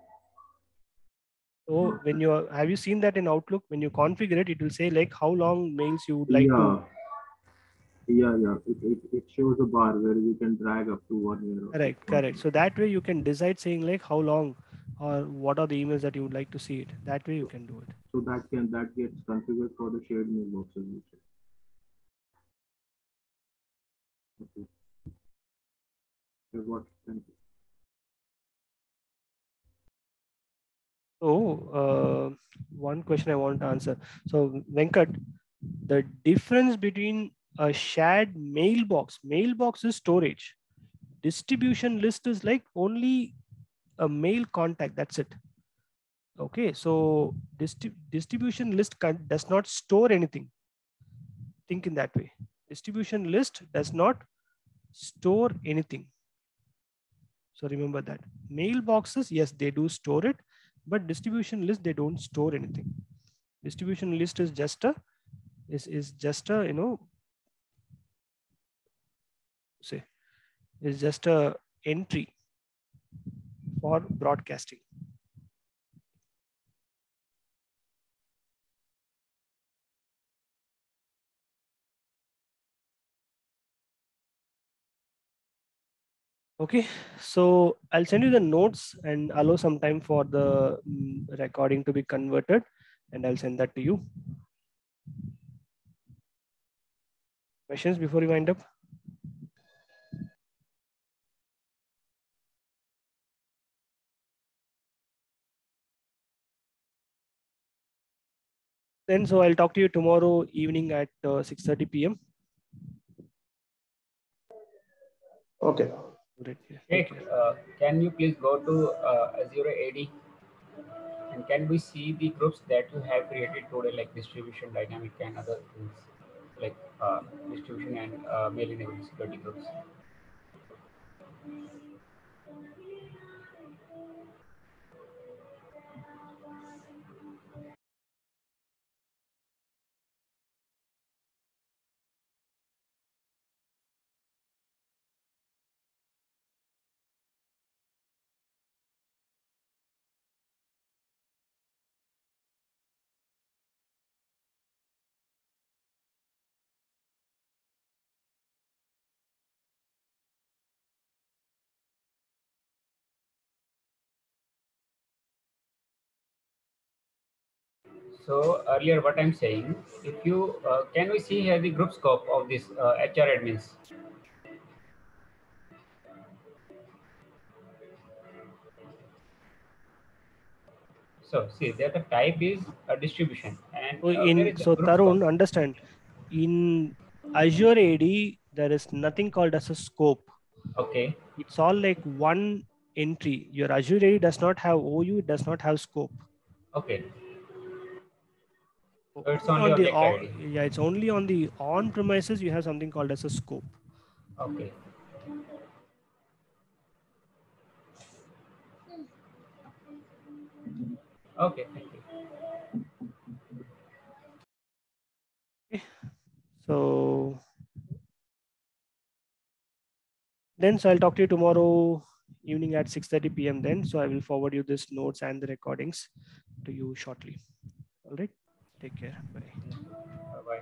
So when you are have you seen that in outlook when you configure it it will say like how long mails you would like yeah. to Yeah, yeah. It, it, it shows a bar where you can drag up to one year. Correct, correct. So that way you can decide saying like how long or what are the emails that you would like to see it. That way you can do it. So that can that gets configured for the shared mailboxes. You said. Okay. Okay, what? So uh, one question I want to answer. So Venkat, the difference between a shared mailbox, mailbox is storage. Distribution list is like only a mail contact. That's it. Okay, so distri- distribution list does not store anything. Think in that way. Distribution list does not store anything. So remember that mailboxes, yes, they do store it, but distribution list they don't store anything. Distribution list is just a is is just a you know say is just a entry for broadcasting. Okay, so I'll send you the notes and allow some time for the mm, recording to be converted and I'll send that to you. Questions before we wind up? Then so I'll talk to you tomorrow evening at uh, 6:30 p.m. Okay. Hey, uh, can you please go to uh, Azure AD and can we see the groups that you have created today, like distribution, dynamic, and other things, like uh, distribution and uh, mail enabled security groups? So earlier, what I'm saying, if you uh, can we see here the group scope of this uh, HR admins? So see there the type is a distribution and So uh, in so Tarun, scope? understand in Azure AD there is nothing called as a scope. Okay. It's all like one entry. Your Azure AD does not have OU, it does not have scope. Okay. So it's only on the the on, yeah, it's only on the on premises you have something called as a scope. Okay. Okay, thank you. So then so I'll talk to you tomorrow evening at 6:30 p.m. then. So I will forward you this notes and the recordings to you shortly. All right. Take care. Bye. Bye bye.